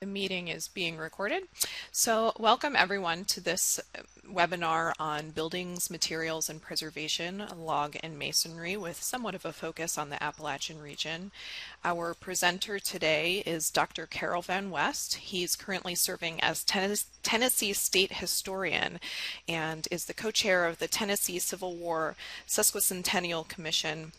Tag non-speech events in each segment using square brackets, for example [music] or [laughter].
The meeting is being recorded. So welcome everyone to this webinar on buildings, materials, and preservation, log and masonry with somewhat of a focus on the Appalachian region. Our presenter today is Dr. Carroll Van West. He's currently serving as Tennessee State Historian and is the co-chair of the Tennessee Civil War Sesquicentennial Commission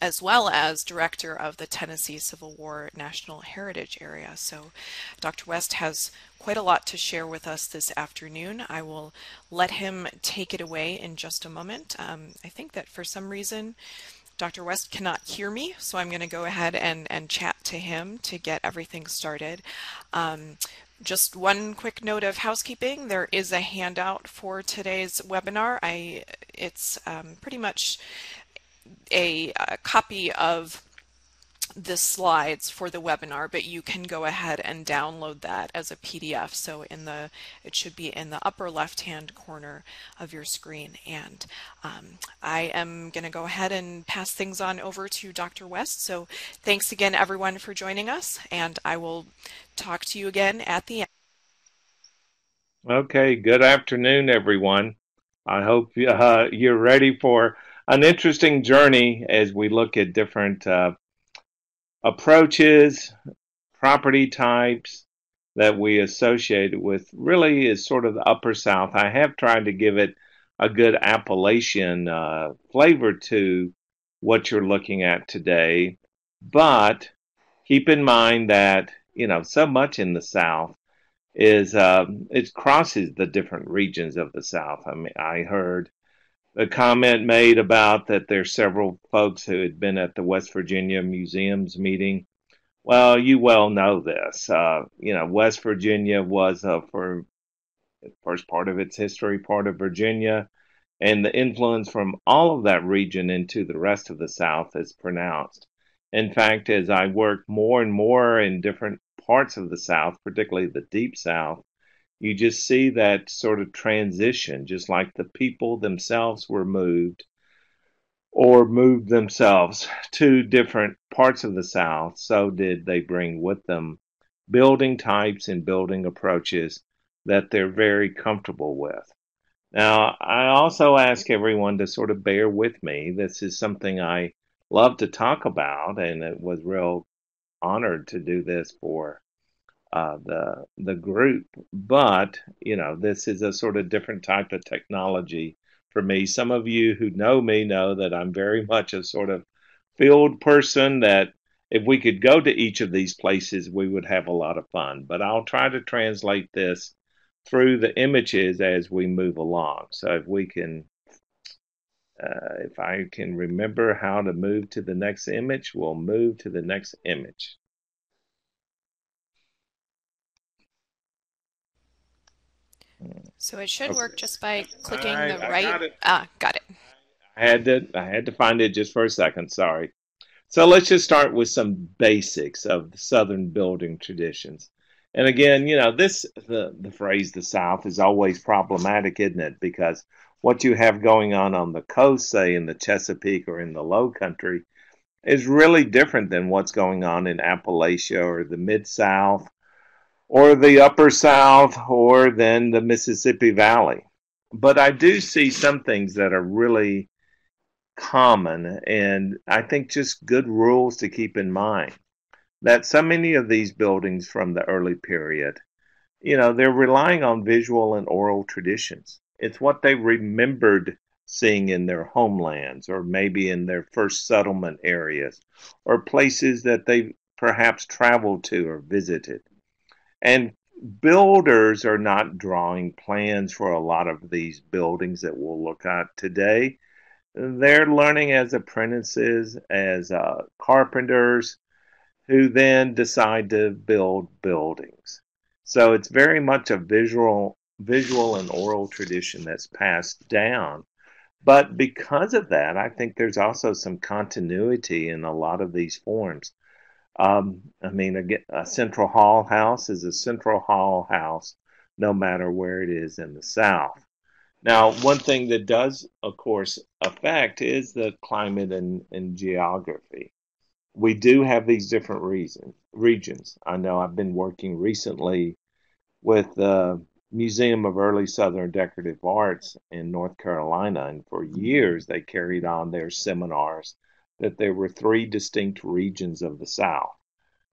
as well as director of the Tennessee Civil War National Heritage Area. So Dr. West has quite a lot to share with us this afternoon. I will let him take it away in just a moment. Um, I think that for some reason Dr. West cannot hear me, so I'm going to go ahead and, and chat to him to get everything started. Um, just one quick note of housekeeping. There is a handout for today's webinar. I, it's um, pretty much a, a copy of the slides for the webinar, but you can go ahead and download that as a PDF. So in the, it should be in the upper left-hand corner of your screen. And um, I am going to go ahead and pass things on over to Dr. West. So thanks again, everyone, for joining us, and I will talk to you again at the end. Okay, good afternoon, everyone. I hope uh, you're ready for an interesting journey as we look at different uh, approaches, property types that we associate with really is sort of the upper south. I have tried to give it a good Appalachian uh, flavor to what you're looking at today, but keep in mind that you know so much in the south is um, it crosses the different regions of the south. I mean, I heard a comment made about that there's several folks who had been at the West Virginia Museums meeting. Well, you well know this. Uh, you know, West Virginia was uh, for the first part of its history part of Virginia, and the influence from all of that region into the rest of the South is pronounced. In fact, as I work more and more in different parts of the South, particularly the Deep South, you just see that sort of transition, just like the people themselves were moved or moved themselves to different parts of the South, so did they bring with them building types and building approaches that they're very comfortable with. Now, I also ask everyone to sort of bear with me. This is something I love to talk about, and it was real honored to do this for uh, the the group. But you know, this is a sort of different type of technology for me. Some of you who know me know that I'm very [laughs] much a sort of field person. That if we could go to each of these places, we would have a lot of fun. But I'll try to translate this through the images as we move along. So if we can. Uh, if I can remember how to move to the next image, we'll move to the next image. So it should okay. work just by clicking I, the right. Got ah, got it. I had to I had to find it just for a second. Sorry. So let's just start with some basics of the Southern building traditions. And again, you know, this the the phrase "the South" is always problematic, isn't it? Because what you have going on on the coast, say in the Chesapeake or in the Low Country, is really different than what's going on in Appalachia or the Mid South or the upper south or then the Mississippi Valley. But I do see some things that are really common and I think just good rules to keep in mind. That so many of these buildings from the early period, you know, they're relying on visual and oral traditions. It's what they remembered seeing in their homelands or maybe in their first settlement areas or places that they perhaps traveled to or visited. And builders are not drawing plans for a lot of these buildings that we'll look at today. They're learning as apprentices, as uh, carpenters, who then decide to build buildings. So it's very much a visual, visual and oral tradition that's passed down. But because of that, I think there's also some continuity in a lot of these forms. Um, I mean, a, a central hall house is a central hall house, no matter where it is in the South. Now, one thing that does, of course, affect is the climate and, and geography. we do have these different reasons, regions. I know I've been working recently with the Museum of Early Southern Decorative Arts in North Carolina, and for years they carried on their seminars that there were three distinct regions of the South.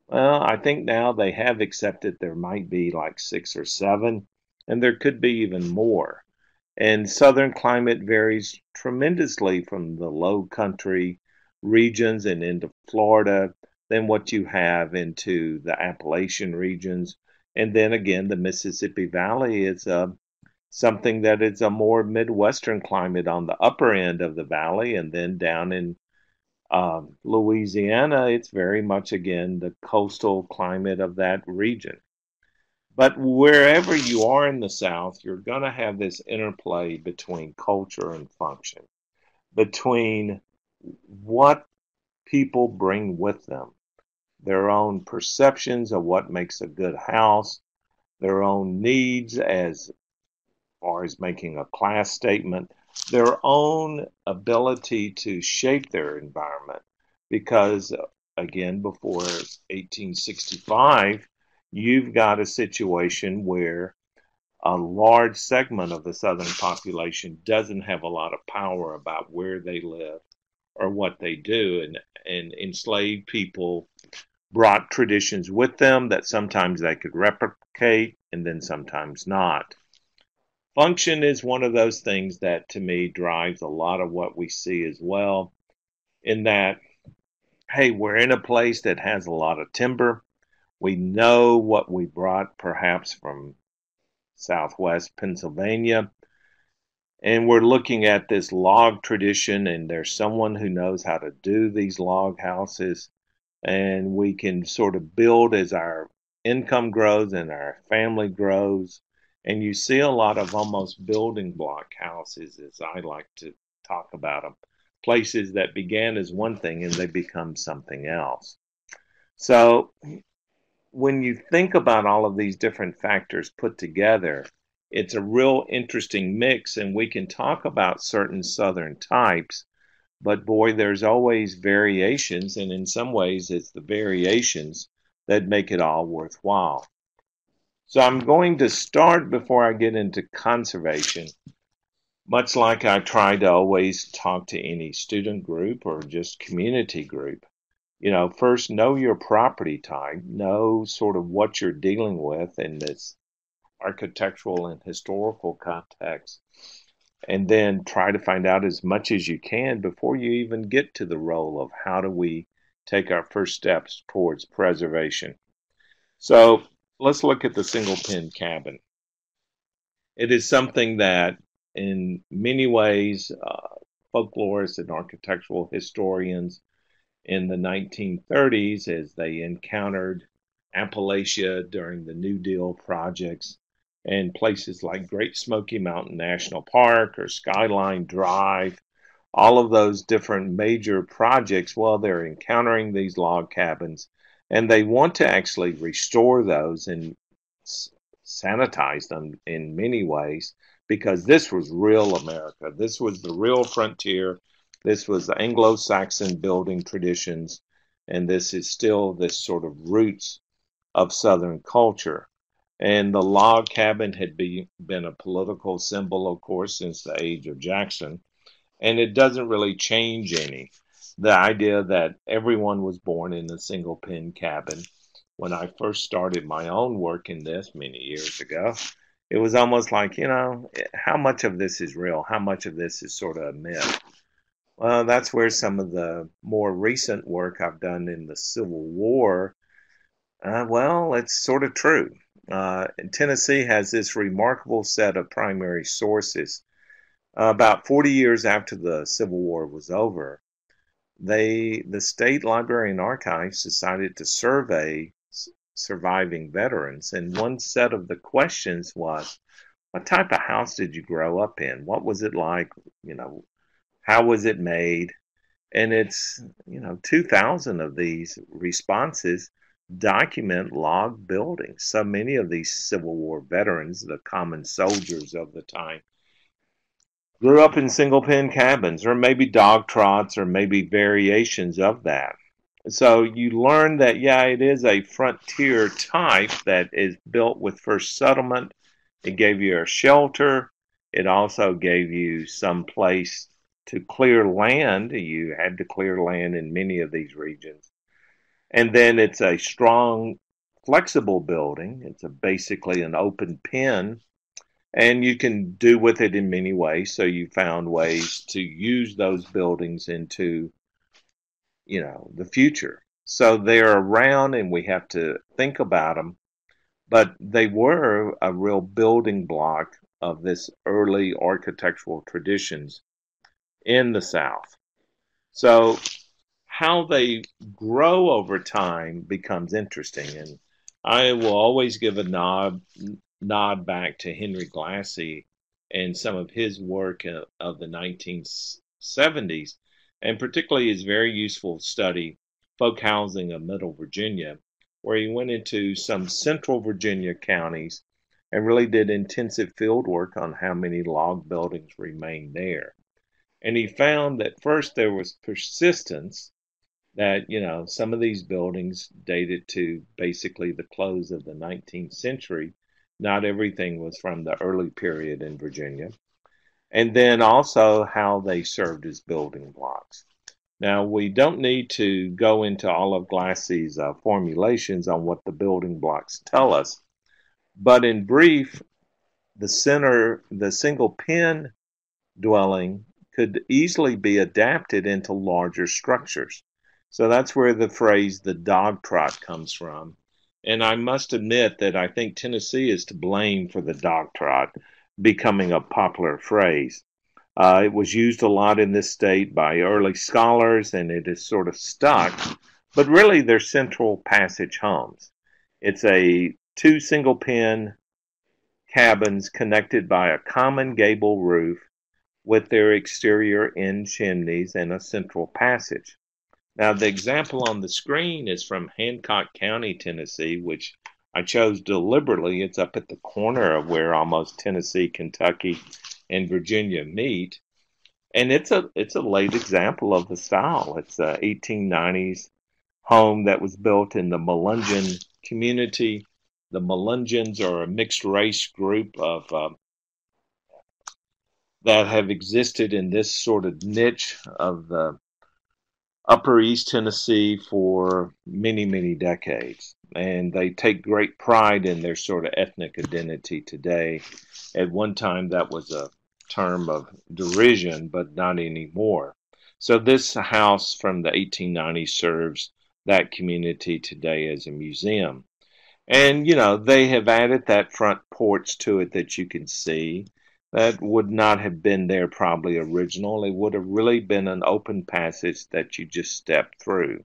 Well, I think now they have accepted there might be like six or seven, and there could be even more. And southern climate varies tremendously from the low country regions and into Florida than what you have into the Appalachian regions. And then again, the Mississippi Valley is a, uh, something that is a more Midwestern climate on the upper end of the valley. And then down in um, Louisiana, it's very much again the coastal climate of that region. But wherever you are in the South, you're going to have this interplay between culture and function, between what people bring with them, their own perceptions of what makes a good house, their own needs as far as making a class statement, their own ability to shape their environment. Because, again, before 1865, you've got a situation where a large segment of the southern population doesn't have a lot of power about where they live or what they do. And, and enslaved people brought traditions with them that sometimes they could replicate and then sometimes not. Function is one of those things that to me drives a lot of what we see as well, in that, hey, we're in a place that has a lot of timber. We know what we brought perhaps from southwest Pennsylvania. And we're looking at this log tradition and there's someone who knows how to do these log houses. And we can sort of build as our income grows and our family grows and you see a lot of almost building block houses as i like to talk about them places that began as one thing and they become something else so when you think about all of these different factors put together it's a real interesting mix, and we can talk about certain Southern types, but boy, there's always variations, and in some ways, it's the variations that make it all worthwhile. So I'm going to start before I get into conservation, much like I try to always talk to any student group or just community group. You know, first know your property type, know sort of what you're dealing with in this architectural and historical context, and then try to find out as much as you can before you even get to the role of how do we take our first steps towards preservation. So let's look at the single pen cabin. It is something that, in many ways, uh, folklorists and architectural historians in the 1930s, as they encountered Appalachia during the New Deal projects, and places like Great Smoky Mountain National Park or Skyline Drive, all of those different major projects, well, they're encountering these log cabins and they want to actually restore those and sanitize them in many ways because this was real America. This was the real frontier. This was the Anglo Saxon building traditions. And this is still this sort of roots of Southern culture. And the log cabin had be, been a political symbol, of course, since the age of Jackson. And it doesn't really change any. The idea that everyone was born in a single pen cabin. When I first started my own work in this many years ago, it was almost like, you know, how much of this is real? How much of this is sort of a myth? Well, that's where some of the more recent work I've done in the Civil War, uh, well, it's sort of true. Uh, Tennessee has this remarkable set of primary sources. Uh, about 40 years after the Civil War was over, they the State Library and Archives decided to survey surviving veterans, and one set of the questions was, "What type of house did you grow up in? What was it like? You know, how was it made?" And it's you know 2,000 of these responses document log buildings. So many of these Civil War veterans, the common soldiers of the time, grew up in single pen cabins, or maybe dog trots, or maybe variations of that. so you learn that, yeah, it is a frontier type that is built with first settlement. It gave you a shelter. It also gave you some place to clear land. You had to clear land in many of these regions. And then it's a strong, flexible building. It's basically an open pen and you can do with it in many ways. So you found ways to use those buildings into, you know, the future. So they're around, and we have to think about them. But they were a real building block of this early architectural traditions in the South. So how they grow over time becomes interesting, and I will always give a nod nod back to Henry Glassie and some of his work of the 1970s, and particularly his very useful study, Folk Housing of Middle Virginia, where he went into some central Virginia counties and really did intensive field work on how many log buildings remained there. And he found that first there was persistence, that, you know, some of these buildings dated to basically the close of the 19th century, not everything was from the early period in Virginia. And then also how they served as building blocks. Now, we don't need to go into all of Glassie's uh, formulations on what the building blocks tell us, but in brief, the center, the single pen dwelling could easily be adapted into larger structures. So that's where the phrase the dog trot comes from. And I must admit that I think Tennessee is to blame for the dog trot becoming a popular phrase. Uh, it was used a lot in this state by early scholars, and it is sort of stuck. But really, they're central passage homes. It's a two single pen cabins connected by a common gable roof with their exterior end chimneys and a central passage. Now, the example on the screen is from Hancock County, Tennessee, which I chose deliberately. It's up at the corner of where almost Tennessee, Kentucky, and Virginia meet. And it's a it's a late example of the style. It's a 1890s home that was built in the Melungeon community. The Melungeons are a mixed race group of uh, that have existed in this sort of niche of the Upper East Tennessee for many, many decades. And they take great pride in their sort of ethnic identity today. At one time, that was a term of derision, but not anymore. So, this house from the 1890s serves that community today as a museum. And, you know, they have added that front porch to it that you can see that would not have been there probably original. It would have really been an open passage that you just step through.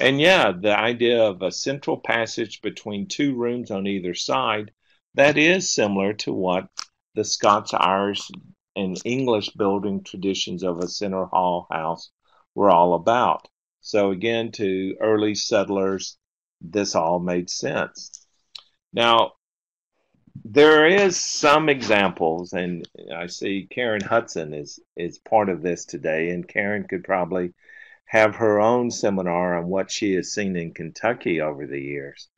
And yeah, the idea of a central passage between two rooms on either side, that is similar to what the Scots Irish and English building traditions of a center hall house were all about. So again, to early settlers, this all made sense. Now, there is some examples, and I see Karen Hudson is is part of this today, and Karen could probably have her own seminar on what she has seen in Kentucky over the years.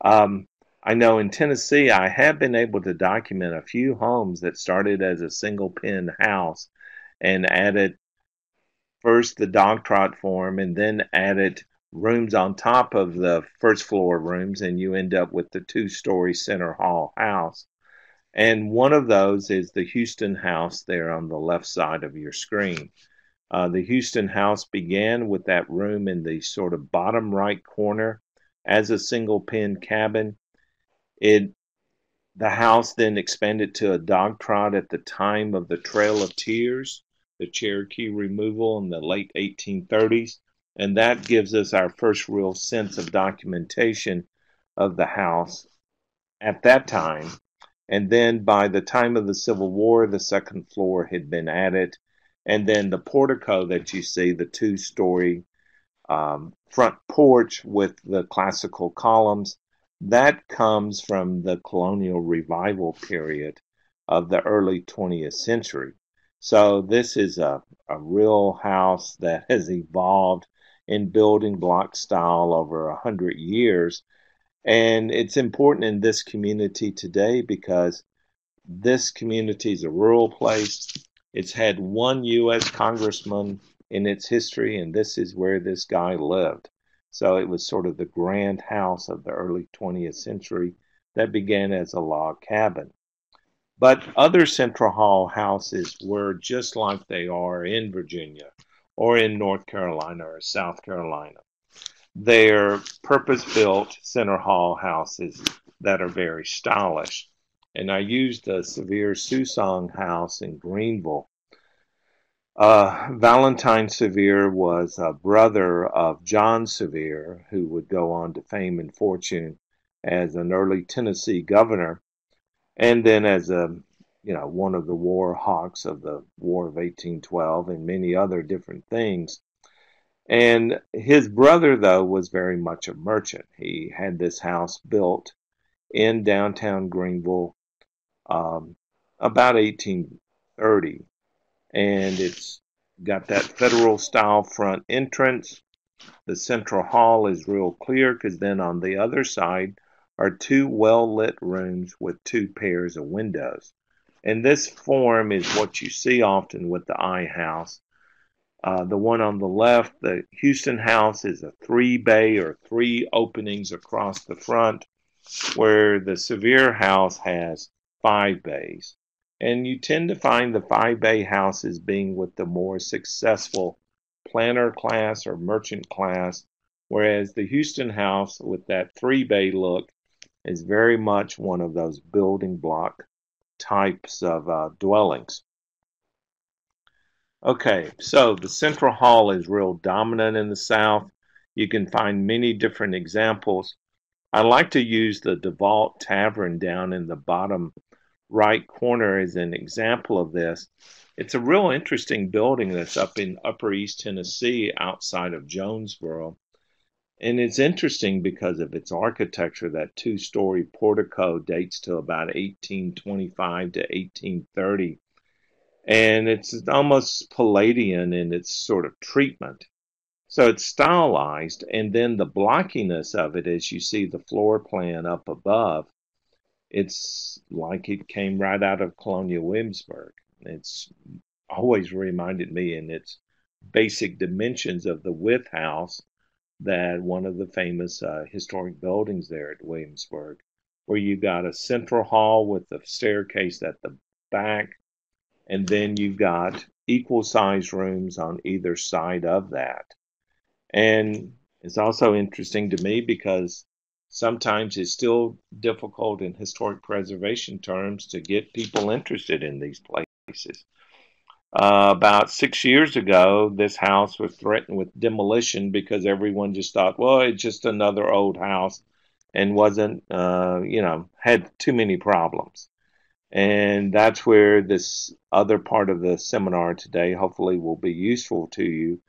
Um, I know in Tennessee, I have been able to document a few homes that started as a single pen house and added first the dog trot form and then added rooms on top of the first floor rooms, and you end up with the two story center hall house. And one of those is the Houston house there on the left side of your screen. Uh, the Houston house began with that room in the sort of bottom right corner as a single pen cabin. It the house then expanded to a dog trot at the time of the Trail of Tears, the Cherokee removal in the late 1830s. And that gives us our first real sense of documentation of the house at that time. And then by the time of the Civil War, the second floor had been added. And then the portico that you see, the two story um, front porch with the classical columns, that comes from the colonial revival period of the early 20th century. So this is a, a real house that has evolved in building block style over a hundred years. And it's important in this community today because this community is a rural place. It's had one U.S. congressman in its history, and this is where this guy lived. So it was sort of the grand house of the early 20th century that began as a log cabin. But other Central Hall houses were just like they are in Virginia or in North Carolina or South Carolina. They're purpose built Center Hall houses that are very stylish. And I used the Sevier Susong house in Greeneville uh, Valentine Sevier was a brother of John Sevier, who would go on to fame and fortune as an early Tennessee governor, and then as a you know one of the war hawks of the War of 1812 and many other different things. And his brother, though, was very much a merchant. He had this house built in downtown Greeneville um, about 1830 and it's got that federal style front entrance. The central hall is real clear because then on the other side are two well lit rooms with two pairs of windows. And this form is what you see often with the I house. Uh, the one on the left, the Houston house, is a three bay or three openings across the front, where the Sevier house has five bays. And you tend to find the five bay houses being with the more successful planter class or merchant class, whereas the Houston house with that three bay look is very much one of those building block types of uh, dwellings. Okay, so the central hall is real dominant in the South. You can find many different examples. I like to use the DeVault Tavern down in the bottom right corner is an example of this. It's a real interesting building that's up in Upper East Tennessee outside of Jonesborough. And it's interesting because of its architecture. That two story portico dates to about 1825 to 1830. And it's almost Palladian in its sort of treatment. So it's stylized, and then the blockiness of it, as you see the floor plan up above, it's like it came right out of Colonial Williamsburg. It's always reminded me in its basic dimensions of the Wythe House, that one of the famous uh, historic buildings there at Williamsburg, where you got a central hall with the staircase at the back, and then you've got equal size rooms on either side of that. And it's also interesting to me because sometimes it's still difficult in historic preservation terms to get people interested in these places. Uh, about six years ago, this house was threatened with demolition because everyone just thought, well, it's just another old house and wasn't, uh, you know, had too many problems. And that's where this other part of the seminar today hopefully will be useful to you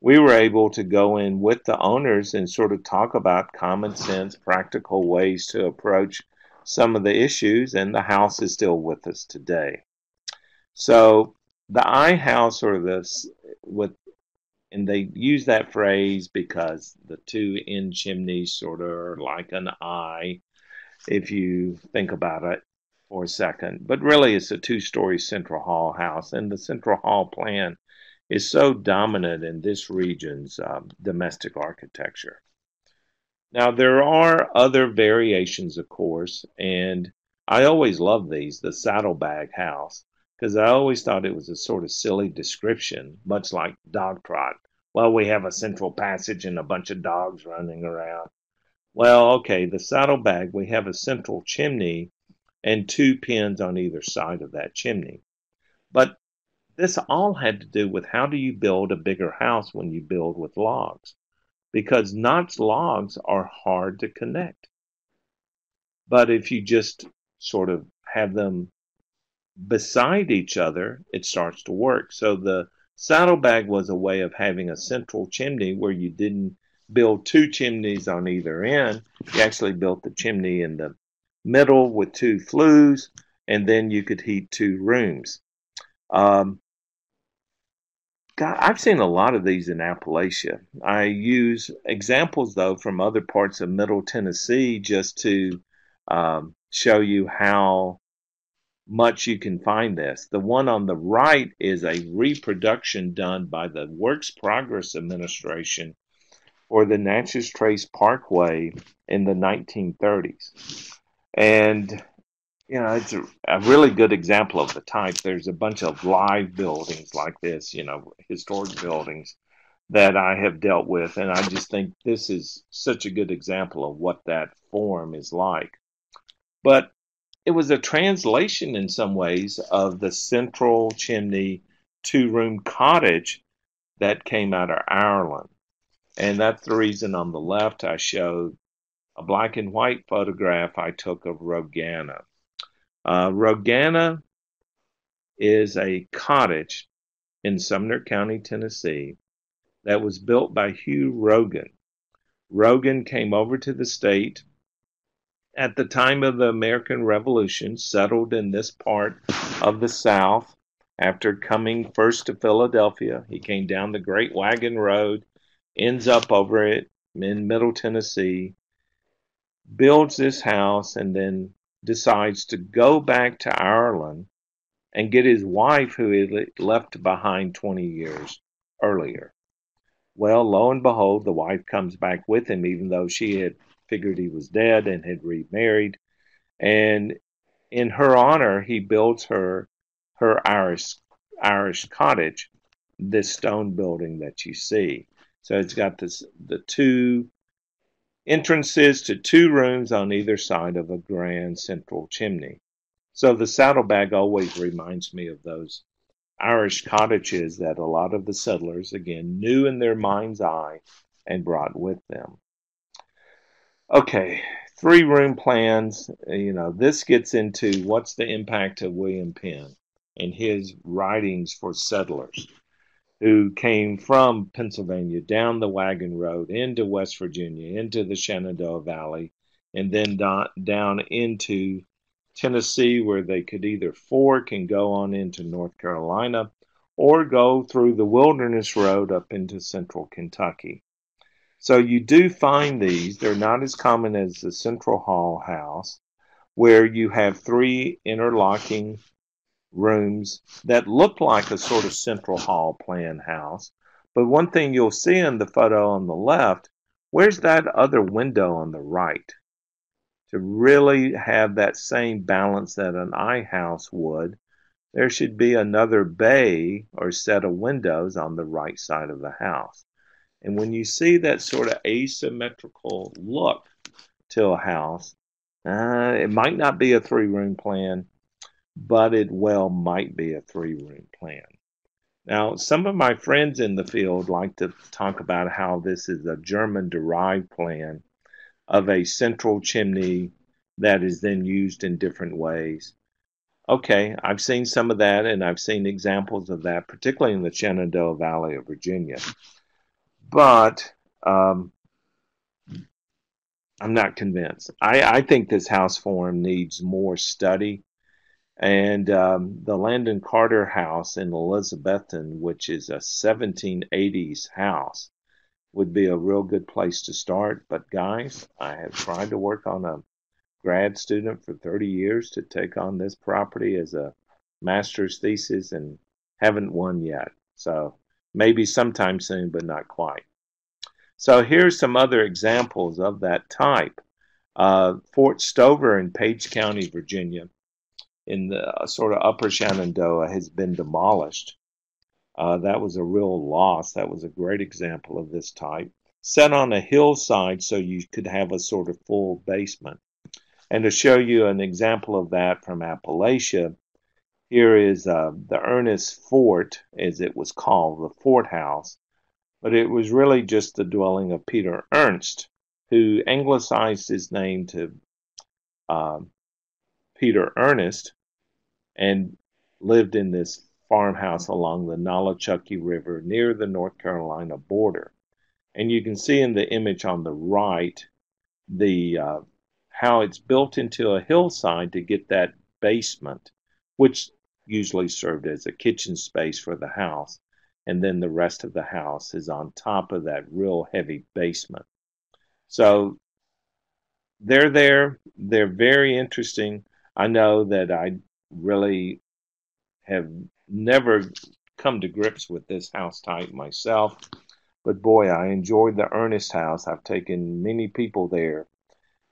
we were able to go in with the owners and sort of talk about common sense, practical ways to approach some of the issues, and the house is still with us today. So the I house or this with and they use that phrase because the two end chimneys sort of are like an eye if you think about it for a second. But really it's a two story central hall house and the central hall plan is so dominant in this region's um, domestic architecture. Now, there are other variations, of course, and I always love these the saddlebag house, because I always thought it was a sort of silly description, much like dog trot. Well, we have a central passage and a bunch of dogs running around. Well, okay, the saddlebag, we have a central chimney and two pens on either side of that chimney. But this all had to do with how do you build a bigger house when you build with logs? Because notch logs are hard to connect. But if you just sort of have them beside each other, it starts to work. So the saddlebag was a way of having a central chimney where you didn't build two chimneys on either end. You actually built the chimney in the middle with two flues, and then you could heat two rooms. Um, God, I've seen a lot of these in Appalachia. I use examples though from other parts of Middle Tennessee just to um, show you how much you can find this. The one on the right is a reproduction done by the Works Progress Administration for the Natchez Trace Parkway in the 1930s. And you know, it's a, a, really good example of the type. There's a bunch of live buildings like this, you know, historic buildings that I have dealt with, and I just think this is such a good example of what that form is like. But it was a translation in some ways of the central chimney two room cottage that came out of Ireland. And that's the reason on the left I showed a black and white photograph I took of Rogana. Uh, Rogana is a cottage in Sumner County, Tennessee, that was built by Hugh Rogan. Rogan came over to the state at the time of the American Revolution, settled in this part of the South after coming first to Philadelphia. He came down the Great Wagon Road, ends up over it in Middle Tennessee, builds this house, and then decides to go back to Ireland and get his wife, who he left behind 20 years earlier. Well, lo and behold, the wife comes back with him, even though she had figured he was dead and had remarried. And in her honor, he builds her her Irish Irish cottage, this stone building that you see. So it's got this the two entrances to two rooms on either side of a grand central chimney. So the saddlebag always reminds me of those Irish cottages that a lot of the settlers, again, knew in their mind's eye and brought with them. Okay, three room plans. Uh, you know, this gets into what's the impact of William Penn and his writings for settlers who came from Pennsylvania down the wagon road into West Virginia, into the Shenandoah Valley, and then down into Tennessee, where they could either fork and go on into North Carolina or go through the Wilderness Road up into central Kentucky. So you do find these. They're not as common as the Central Hall house, where you have three interlocking rooms that look like a sort of central hall plan house. But one thing you'll see in the photo on the left, where's that other window on the right? To really have that same balance that an I house would, there should be another bay or set of windows on the right side of the house. And when you see that sort of asymmetrical look to a house, uh, it might not be a three room plan, but it well might be a three room plan. Now, some of my friends in the field like to talk about how this is a German derived plan of a central chimney that is then used in different ways. Okay, I've seen some of that and I've seen examples of that, particularly in the Shenandoah Valley of Virginia. But um, I'm not convinced. I, I think this house form needs more study and um, the Landon Carter House in Elizabethton, which is a 1780s house, would be a real good place to start. But guys, I have tried to work on a grad student for 30 years to take on this property as a master's thesis and haven't won yet. So maybe sometime soon, but not quite. So here's some other examples of that type. Uh, Fort Stover in Page County, Virginia in the uh, sort of upper Shenandoah has been demolished. Uh, that was a real loss. That was a great example of this type. Set on a hillside so you could have a sort of full basement. And to show you an example of that from Appalachia, here is uh, the Ernest Fort, as it was called, the Fort House. But it was really just the dwelling of Peter Ernst, who anglicized his name to uh, Peter Ernest, and lived in this farmhouse along the Nolichucky River near the North Carolina border. And you can see in the image on the right the uh, how it's built into a hillside to get that basement, which usually served as a kitchen space for the house. and then the rest of the house is on top of that real heavy basement. So they're there. They're very interesting. I know that I really have never come to grips with this house type myself, but boy, I enjoyed the Ernest House. I've taken many people there.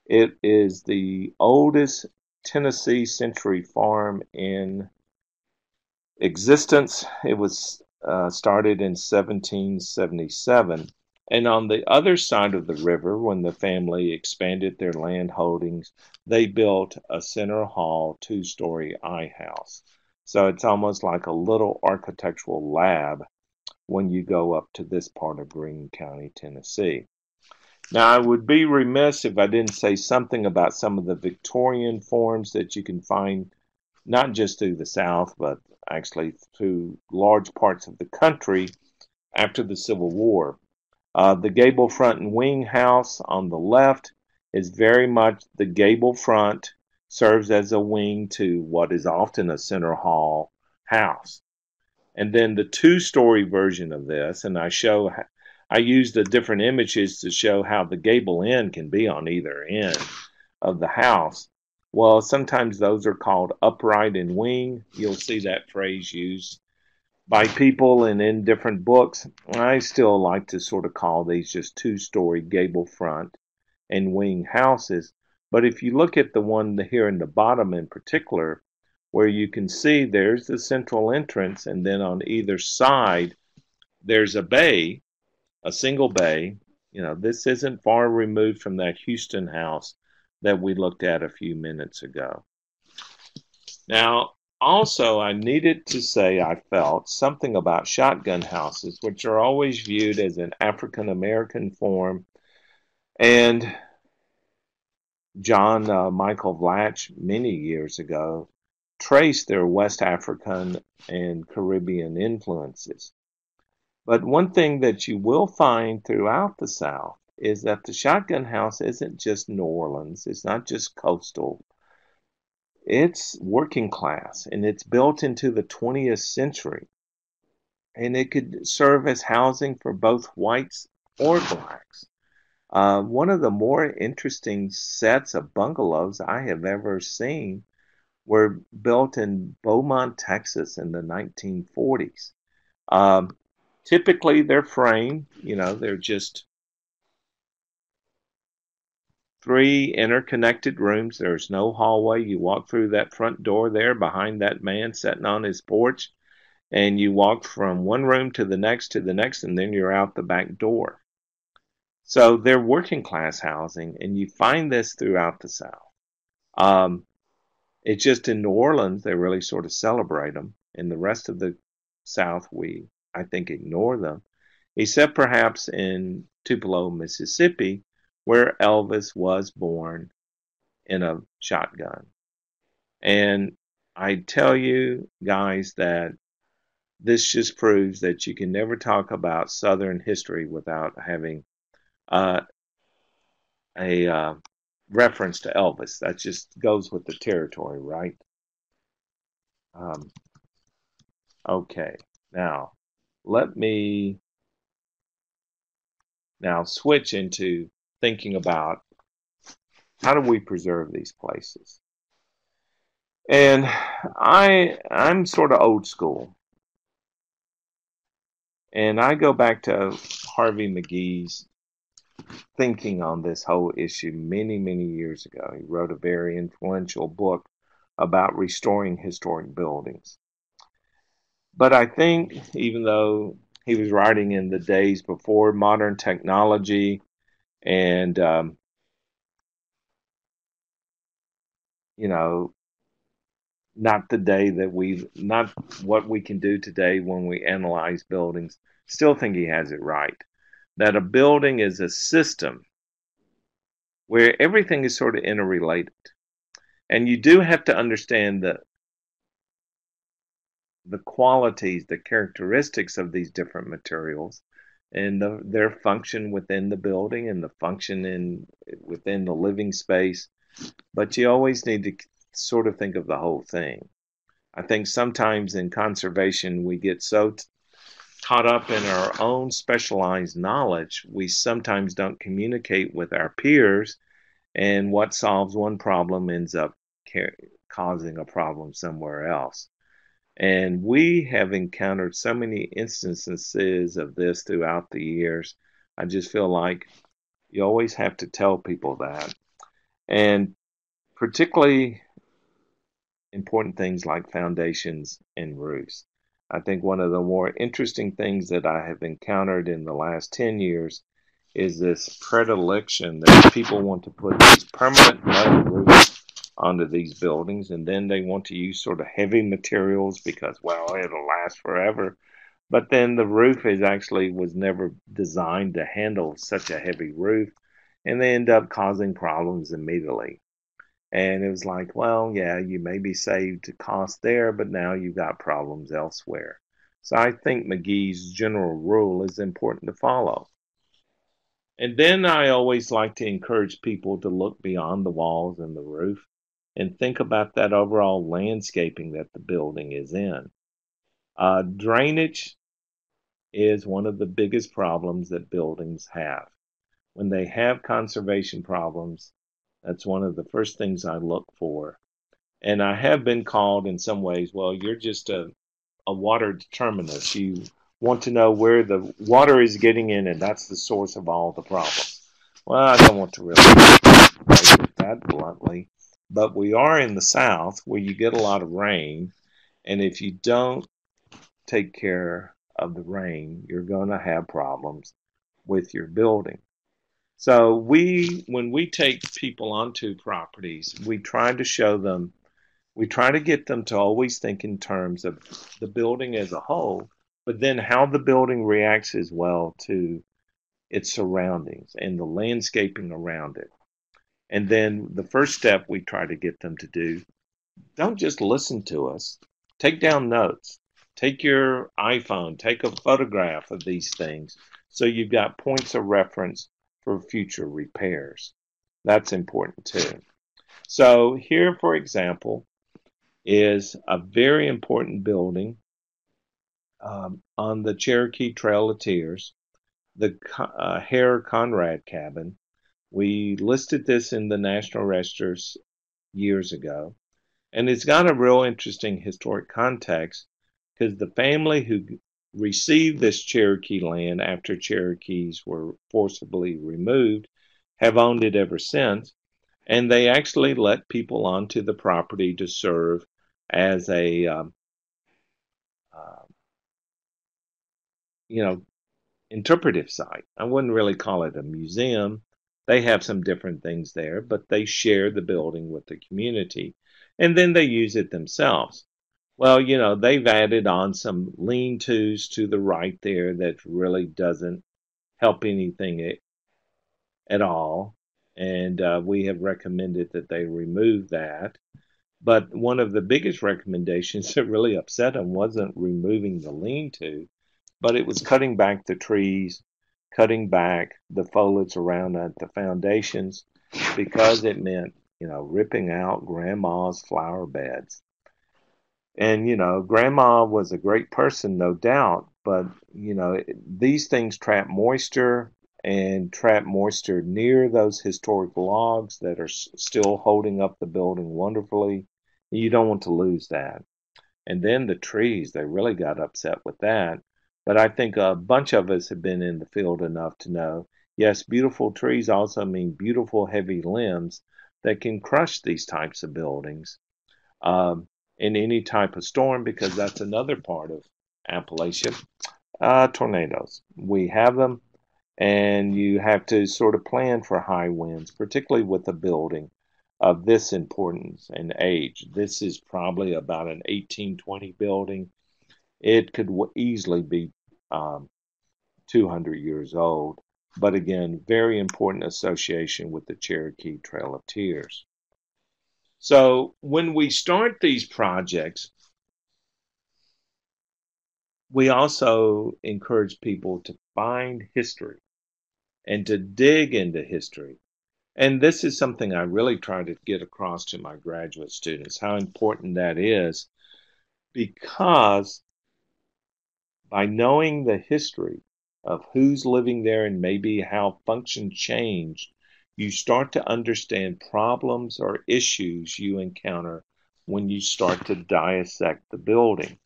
It is the oldest Tennessee Century farm in existence. It was uh, started in 1777 and on the other side of the river, when the family expanded their land holdings, they built a center hall two story I house. So it's almost like a little architectural lab when you go up to this part of Greene County, Tennessee. Now, I would be remiss if I didn't say something about some of the Victorian forms that you can find not just through the South, but actually through large parts of the country after the Civil War. Uh, the gable front and wing house on the left is very much the gable front serves as a wing to what is often a center hall house. And then the two story version of this, and I show, I use the different images to show how the gable end can be on either end of the house. Well, sometimes those are called upright and wing. You'll see that phrase used by people and in different books. I still like to sort of call these just two story gable front and wing houses. But if you look at the one here in the bottom in particular, where you can see there's the central entrance, and then on either side there's a bay, a single bay. You know, this isn't far removed from that Houston house that we looked at a few minutes ago. Now, also, I needed to say I felt something about shotgun houses, which are always viewed as an African American form. And John uh, Michael Vlach, many years ago, traced their West African and Caribbean influences. But one thing that you will find throughout the South is that the shotgun house isn't just New Orleans, it's not just coastal it's working class and it's built into the 20th century. And it could serve as housing for both whites or blacks. Uh, one of the more interesting sets of bungalows I have ever seen were built in Beaumont, Texas in the 1940s. Um, typically, they're frame, you know, they're just three interconnected rooms. There's no hallway. You walk through that front door there behind that man sitting on his porch, and you walk from one room to the next to the next, and then you're out the back door. So they're working class housing, and you find this throughout the South. Um, it's just in New Orleans they really sort of celebrate them. In the rest of the South, we I think ignore them, except perhaps in Tupelo, Mississippi, where Elvis was born in a shotgun. And I tell you guys that this just proves that you can never talk about Southern history without having uh, a uh, reference to Elvis. That just goes with the territory, right? Um, okay, now let me now switch into thinking about how do we preserve these places. And I I'm sort of old school. And I go back to Harley McKee's thinking on this whole issue many, many years ago. He wrote a very influential book about restoring historic buildings. But I think, even though he was writing in the days before modern technology and um, you know not the day that we've not what we can do today when we analyze buildings. Still think he has it right. That a building is a system where everything is sort of interrelated. And you do have to understand the the qualities the characteristics of these different materials and the, their function within the building and the function in within the living space. But you always need to sort of think of the whole thing. I think sometimes in conservation we get so t- caught up in our own specialized knowledge, we sometimes don't communicate with our peers, and what solves one problem ends up causing a problem somewhere else. And we have encountered so many instances of this throughout the years. I just feel like you always have to tell people that. And particularly important things like foundations and roofs. I think one of the more interesting things that I have encountered in the last 10 years is this predilection that people want to put these permanent roofs onto these buildings and then they want to use sort of heavy materials because well it'll last forever but then the roof is actually was never designed to handle such a heavy roof and they end up causing problems immediately and it was like, well, yeah, you may be saved cost there, but now you've got problems elsewhere. So I think McKee's general rule is important to follow. And then I always like to encourage people to look beyond the walls and the roof and think about that overall landscaping that the building is in. Uh, drainage is one of the biggest problems that buildings have. When they have conservation problems, that's one of the first things I look for. And I have been called in some ways, well, you're just a, a water determinist. You want to know where the water is getting in, and that's the source of all the problems. Well, I don't want to really put that bluntly, but we are in the South where you get a lot of rain, and if you don't take care of the rain, you're going to have problems with your building. So we, when we take people onto properties, we try to show them, we try to get them to always think in terms of the building as a whole, but then how the building reacts as well to its surroundings and the landscaping around it. And then the first step we try to get them to do, don't just listen to us, take down notes. Take your iPhone, take a photograph of these things so you've got points of reference for future repairs. That's important too. So here, for example, is a very important building um, on the Cherokee Trail of Tears, the uh, Hair Conrad Cabin. We listed this in the National Registers years ago, and it's got a real interesting historic context because the family who received this Cherokee land after Cherokees were forcibly removed, have owned it ever since, and they actually let people onto the property to serve as a, um, uh, you know, interpretive site. I wouldn't really call it a museum. They have some different things there, but they share the building with the community, and then they use it themselves. Well, you know, they've added on some lean tos to the right there that really doesn't help anything at all. And uh, we have recommended that they remove that. But one of the biggest recommendations [laughs] that really upset them wasn't removing the lean to, but it was cutting back the trees, cutting back the foliage around the foundations because it meant, you know, ripping out grandma's flower beds. And, you know, grandma was a great person, no doubt, but, you know, these things trap moisture and trap moisture near those historic logs that are still holding up the building wonderfully. You don't want to lose that. And then the trees, they really got upset with that. But I think a bunch of us have been in the field enough to know yes, beautiful trees also mean beautiful heavy limbs that can crush these types of buildings. Um, in any type of storm because that's another part of Appalachia. Uh, tornadoes. We have them, and you have to sort of plan for high winds, particularly with a building of this importance and age. This is probably about an 1820 building. It could easily be um, 200 years old, but again, very important association with the Cherokee Trail of Tears. So when we start these projects, we also encourage people to find history and to dig into history. And this is something I really try to get across to my graduate students how important that is because by knowing the history of who's living there and maybe how function changed, you start to understand problems or issues you encounter when you start to dissect the building.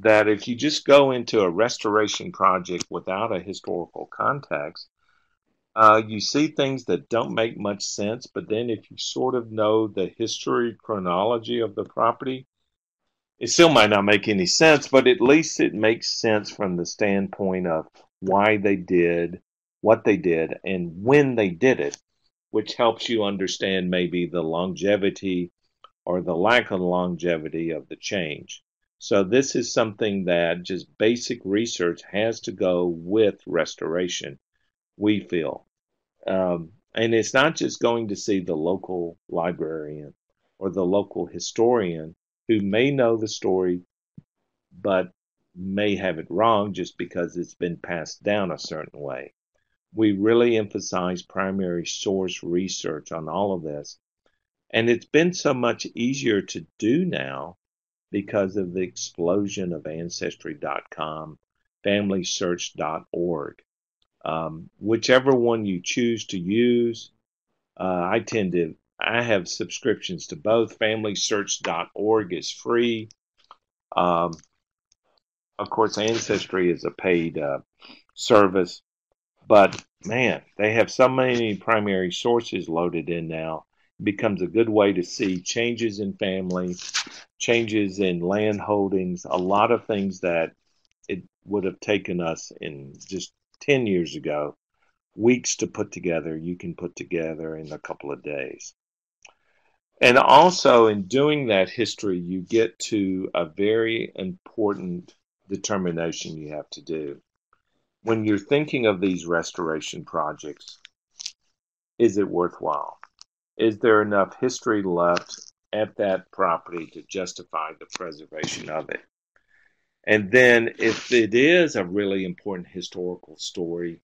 That if you just go into a restoration project without a historical context, uh, you see things that don't make much sense, but then if you sort of know the history chronology of the property, it still might not make any sense, but at least it makes sense from the standpoint of why they did what they did and when they did it, which helps you understand maybe the longevity or the lack of longevity of the change. So, this is something that just basic research has to go with restoration, we feel. Um, and it's not just going to see the local librarian or the local historian who may know the story, but may have it wrong just because it's been passed down a certain way. We really emphasize primary source research on all of this. And it's been so much easier to do now because of the explosion of Ancestry.com, FamilySearch.org. Um, whichever one you choose to use, uh, I tend to I have subscriptions to both. FamilySearch.org is free. Um, of course, Ancestry is a paid uh, service, but man, they have so many primary sources loaded in now. It becomes a good way to see changes in family, changes in land holdings, a lot of things that it would have taken us in just 10 years ago weeks to put together, you can put together in a couple of days. And also, in doing that history, you get to a very important determination you have to do. When you're thinking of these restoration projects, is it worthwhile? Is there enough history left at that property to justify the preservation of it? And then, if it is a really important historical story,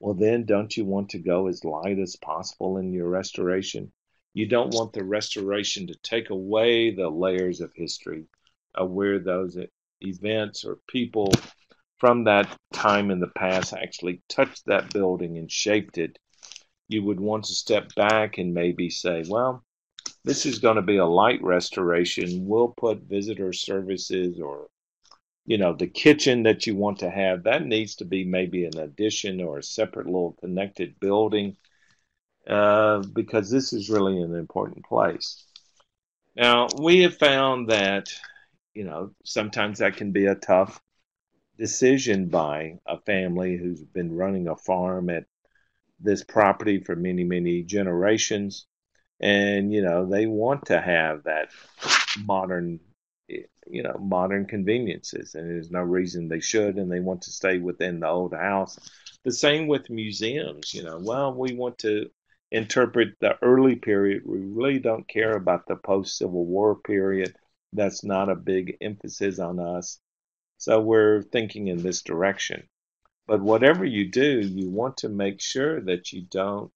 well, then don't you want to go as light as possible in your restoration? You don't want the restoration to take away the layers of history of where those events or people from that time in the past actually touched that building and shaped it. You would want to step back and maybe say, well, this is going to be a light restoration. We'll put visitor services or you know the kitchen that you want to have that needs to be maybe an addition or a separate little connected building uh, because this is really an important place. Now, we have found that, you know, sometimes that can be a tough decision by a family who's been running a farm at this property for many, many generations. And, you know, they want to have that modern, you know, modern conveniences. And there's no reason they should. And they want to stay within the old house. The same with museums, you know, well, we want to interpret the early period. We really don't care about the post Civil War period. That's not a big emphasis on us. So we're thinking in this direction. But whatever you do, you want to make sure that you don't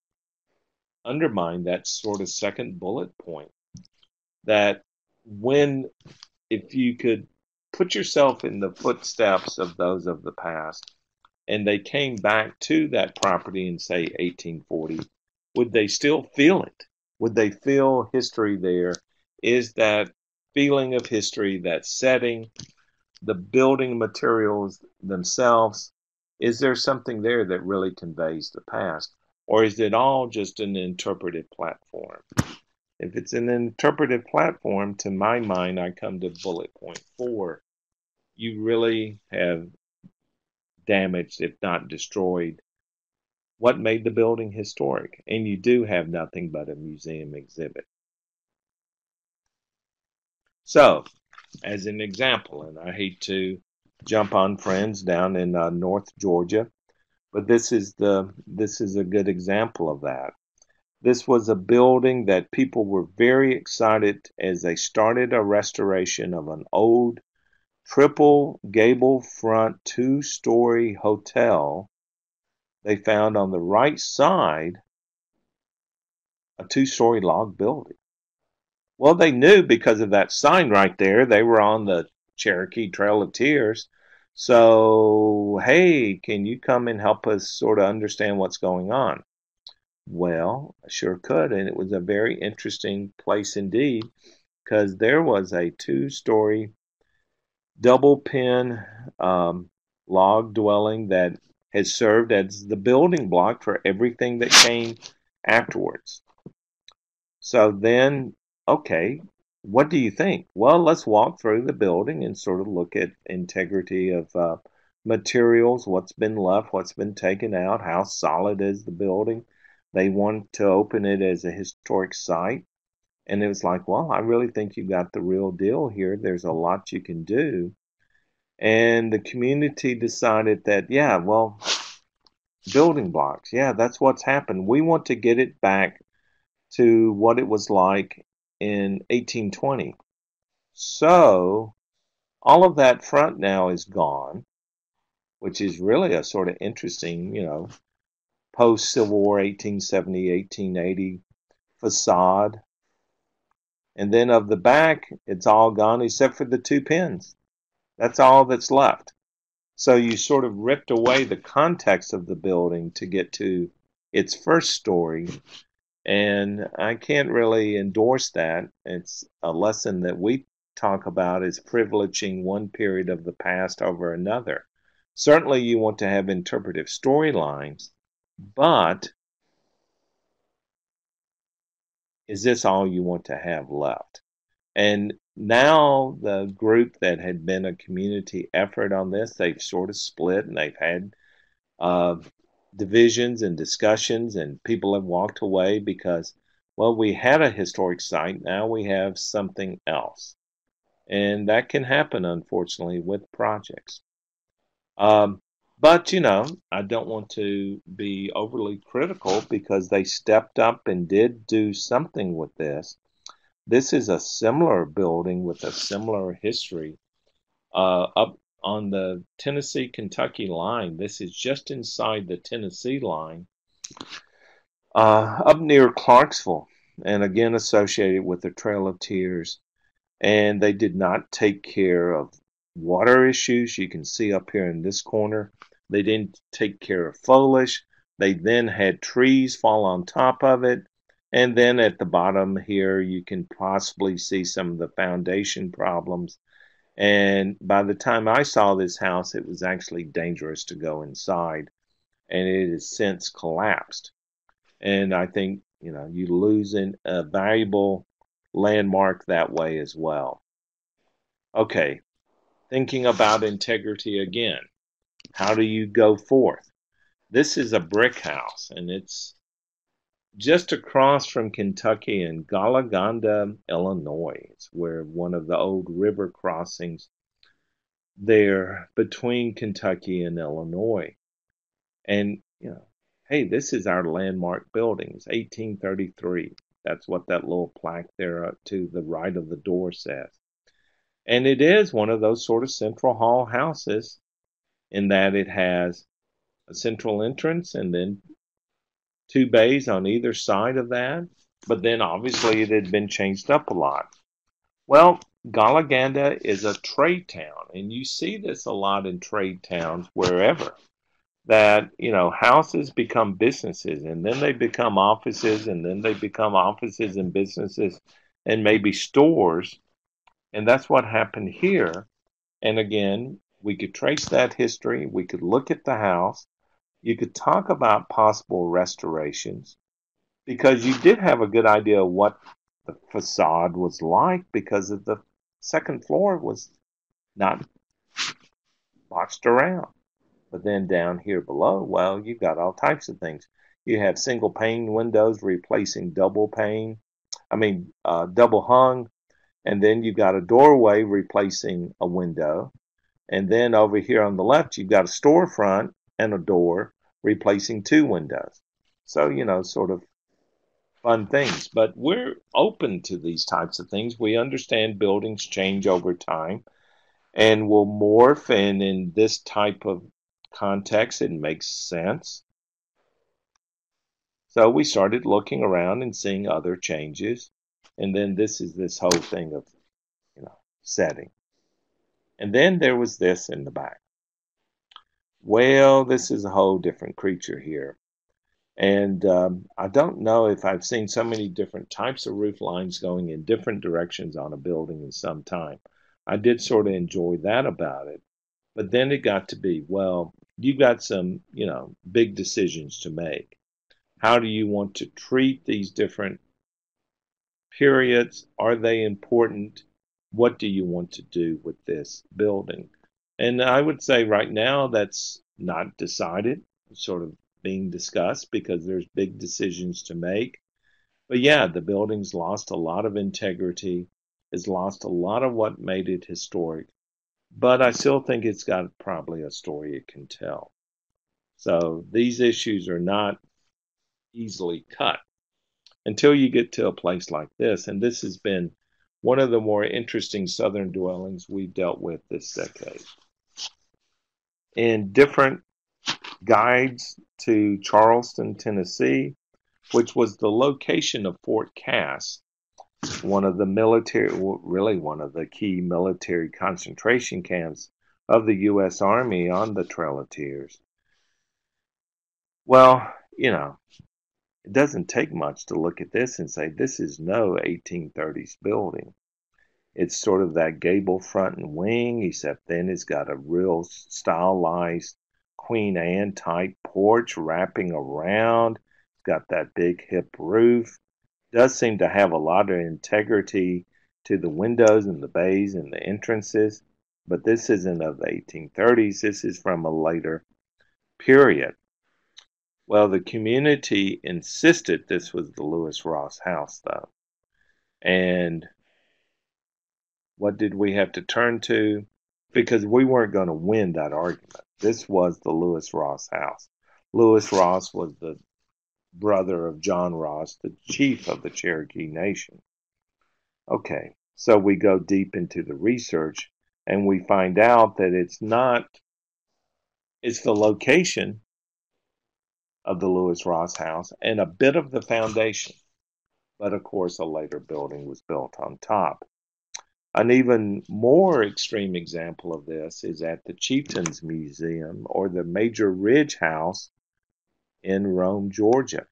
undermine that sort of second bullet point. That when, if you could put yourself in the footsteps of those of the past, and they came back to that property in, say, 1840, would they still feel it? Would they feel history there? Is that feeling of history, that setting, the building materials themselves, is there something there that really conveys the past? Or is it all just an interpretive platform? If it's an interpretive platform, to my mind, I come to bullet point four. You really have damaged, if not destroyed, what made the building historic, and you do have nothing but a museum exhibit. So, as an example, and I hate to jump on friends down in uh, North Georgia, but this is the this is a good example of that. This was a building that people were very excited as they started a restoration of an old triple gable front two story hotel they found on the right side a two story log building. Well, they knew because of that sign right there, they were on the Cherokee Trail of Tears. So, hey, can you come and help us sort of understand what's going on? Well, I sure could. And it was a very interesting place indeed because there was a two story double pen um, log dwelling that had served as the building block for everything that came afterwards. So then, okay, what do you think? Well, let's walk through the building and sort of look at integrity of uh, materials, what's been left, what's been taken out, how solid is the building. They want to open it as a historic site. And it was like, well, I really think you got the real deal here. There's a lot you can do. And the community decided that, yeah, well, building blocks, yeah, that's what's happened. We want to get it back to what it was like in 1820. So all of that front now is gone, which is really a sort of interesting, you know, post Civil War 1870, 1880 facade. And then of the back, it's all gone except for the two pens. That's all that's left. So you sort of ripped away the context of the building to get to its first story. And I can't really endorse that. It's a lesson that we talk about is privileging one period of the past over another. Certainly, you want to have interpretive storylines, but is this all you want to have left? And now the group that had been a community effort on this, they've sort of split and they've had uh, divisions and discussions, and people have walked away because, well, we had a historic site, now we have something else. And that can happen, unfortunately, with projects. Um, but, you know, I don't want to be overly critical because they stepped up and did do something with this. This is a similar building with a similar history uh, up on the Tennessee Kentucky line. This is just inside the Tennessee line, uh, up near Clarksville, and again associated with the Trail of Tears. And they did not take care of water issues. You can see up here in this corner, they didn't take care of foliage. They then had trees fall on top of it. And then at the bottom here, you can possibly see some of the foundation problems. And by the time I saw this house, it was actually dangerous to go inside. And it has since collapsed. And I think, you know, you lose a valuable landmark that way as well. Okay, thinking about integrity again. How do you go forth? This is a brick house, and it's just across from Kentucky in Golconda, Illinois. It's where one of the old river crossings there between Kentucky and Illinois. And, you know, hey, this is our landmark building. It's 1833. That's what that little plaque there to the right of the door says. And it is one of those sort of central hall houses in that it has a central entrance and then two bays on either side of that, but then obviously it had been changed up a lot. Well, Golconda is a trade town, and you see this a lot in trade towns wherever. That, you know, houses become businesses, and then they become offices, and then they become offices and businesses, and maybe stores. And that's what happened here. And again, we could trace that history. We could look at the house you could talk about possible restorations because you did have a good idea of what the facade was like because of the second floor was not boxed around. But then down here below, well, you've got all types of things. You have single pane windows replacing double pane, I mean, uh, double hung, and then you've got a doorway replacing a window. And then over here on the left, you've got a storefront and a door replacing two windows. So, you know, sort of fun things. But we're open to these types of things. We understand buildings change over time and will morph, and in this type of context, it makes sense. So we started looking around and seeing other changes. And then this is this whole thing of, you know, setting. And then there was this in the back. Well, this is a whole different creature here. And um, I don't know if I've seen so many different types of roof lines going in different directions on a building in some time. I did sort of enjoy that about it. But then it got to be, well, you've got some, you know, big decisions to make. How do you want to treat these different periods? Are they important? What do you want to do with this building? And I would say right now that's not decided, sort of being discussed because there's big decisions to make. But yeah, the building's lost a lot of integrity, has lost a lot of what made it historic. But I still think it's got probably a story it can tell. So these issues are not easily cut until you get to a place like this. And this has been one of the more interesting southern dwellings we've dealt with this decade. In different guides to Charleston, Tennessee, which was the location of Fort Cass, one of the military, really one of the key military concentration camps of the U.S. Army on the Trail of Tears. Well, you know, it doesn't take much to look at this and say this is no 1830s building. It's sort of that gable front and wing, except then it's got a real stylized Queen Anne type porch wrapping around. It's got that big hip roof. Does seem to have a lot of integrity to the windows and the bays and the entrances, but this isn't of the 1830s. This is from a later period. Well, the community insisted this was the Lewis Ross house, though. And what did we have to turn to? Because we weren't going to win that argument. This was the Lewis Ross house. Lewis Ross was the brother of John Ross, the chief of the Cherokee Nation. Okay, so we go deep into the research and we find out that it's not, it's the location of the Lewis Ross house and a bit of the foundation. But of course, a later building was built on top. An even more extreme example of this is at the Chieftains Museum or the Major Ridge House in Rome, Georgia.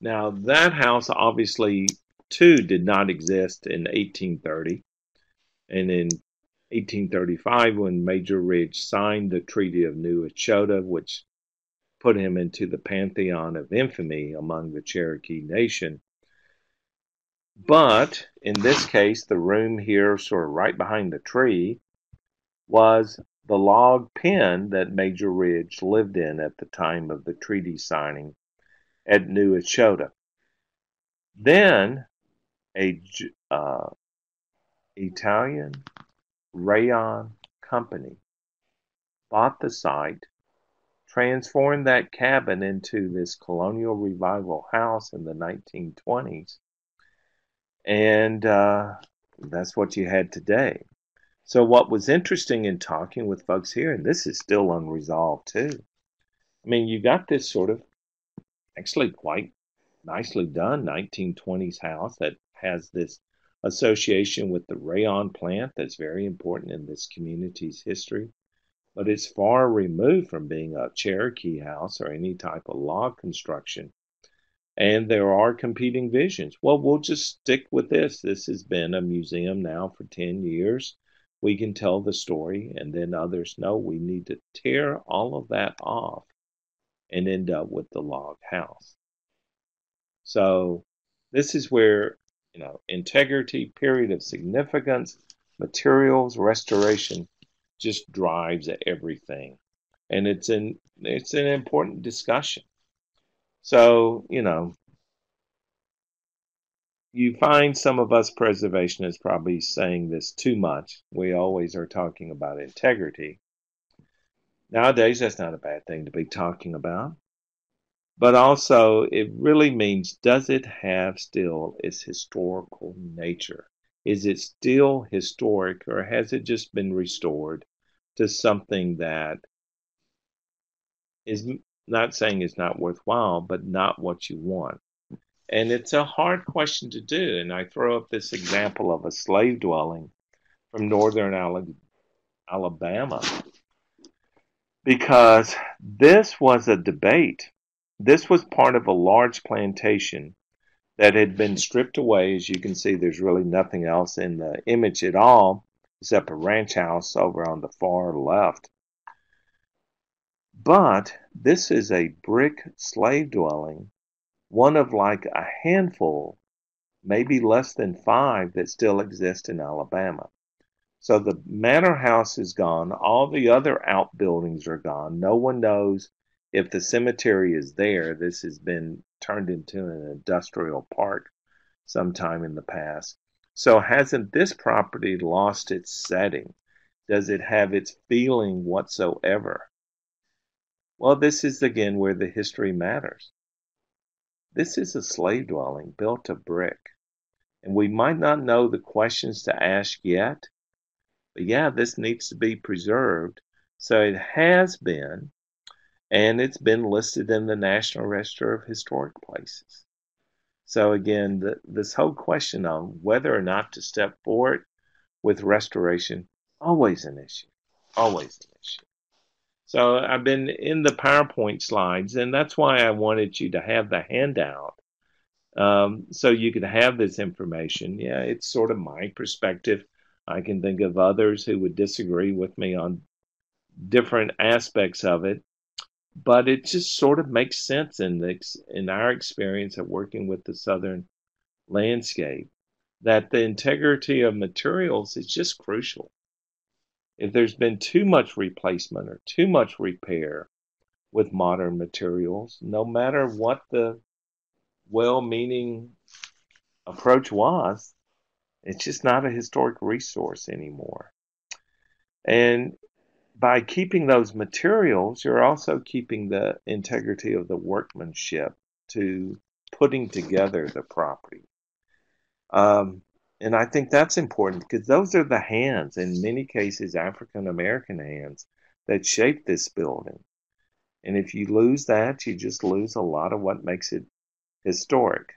Now, that house obviously, too, did not exist in 1830. And in 1835, when Major Ridge signed the Treaty of New Echota, which put him into the pantheon of infamy among the Cherokee Nation, but in this case, the room here, sort of right behind the tree, was the log pen that Major Ridge lived in at the time of the treaty signing at New Echota. Then a uh, Italian rayon company bought the site, transformed that cabin into this colonial revival house in the 1920s, and uh, that's what you had today. So, what was interesting in talking with folks here, and this is still unresolved too. I mean, you got this sort of actually quite nicely done 1920s house that has this association with the rayon plant that's very important in this community's history. But it's far removed from being a Cherokee house or any type of log construction and there are competing visions. Well, we'll just stick with this. This has been a museum now for 10 years. We can tell the story, and then others know we need to tear all of that off and end up with the log house. So, this is where, you know, integrity, period of significance, materials, restoration just drives everything. And it's an it's an important discussion. So, you know, you find some of us preservationists probably saying this too much. We always are talking about integrity. Nowadays, that's not a bad thing to be talking about. But also, it really means does it have still its historical nature? Is it still historic or has it just been restored to something that is not saying it's not worthwhile, but not what you want. And it's a hard question to do. And I throw up this example of a slave dwelling from northern Alabama because this was a debate. This was part of a large plantation that had been stripped away. As you can see, there's really nothing else in the image at all except a ranch house over on the far left. But this is a brick slave dwelling, one of like a handful, maybe less than five, that still exist in Alabama. So the manor house is gone. All the other outbuildings are gone. No one knows if the cemetery is there. This has been turned into an industrial park sometime in the past. So hasn't this property lost its setting? Does it have its feeling whatsoever? Well, this is again where the history matters. This is a slave dwelling built of brick, and we might not know the questions to ask yet, but yeah, this needs to be preserved. So it has been, and it's been listed in the National Register of Historic Places. So again, the, this whole question on whether or not to step forward with restoration, always an issue, always an issue. So I've been in the PowerPoint slides, and that's why I wanted you to have the handout um, so you could have this information. Yeah, it's sort of my perspective. I can think of others who would disagree with me on different aspects of it, but it just sort of makes sense in the, in our experience of working with the southern landscape that the integrity of materials is just crucial if there's been too much replacement or too much repair with modern materials, no matter what the well meaning approach was, it's just not a historic resource anymore. And by keeping those materials, you're also keeping the integrity of the workmanship to putting together the property. Um, and I think that's important because those are the hands, in many cases, African American hands, that shape this building. And if you lose that, you just lose a lot of what makes it historic.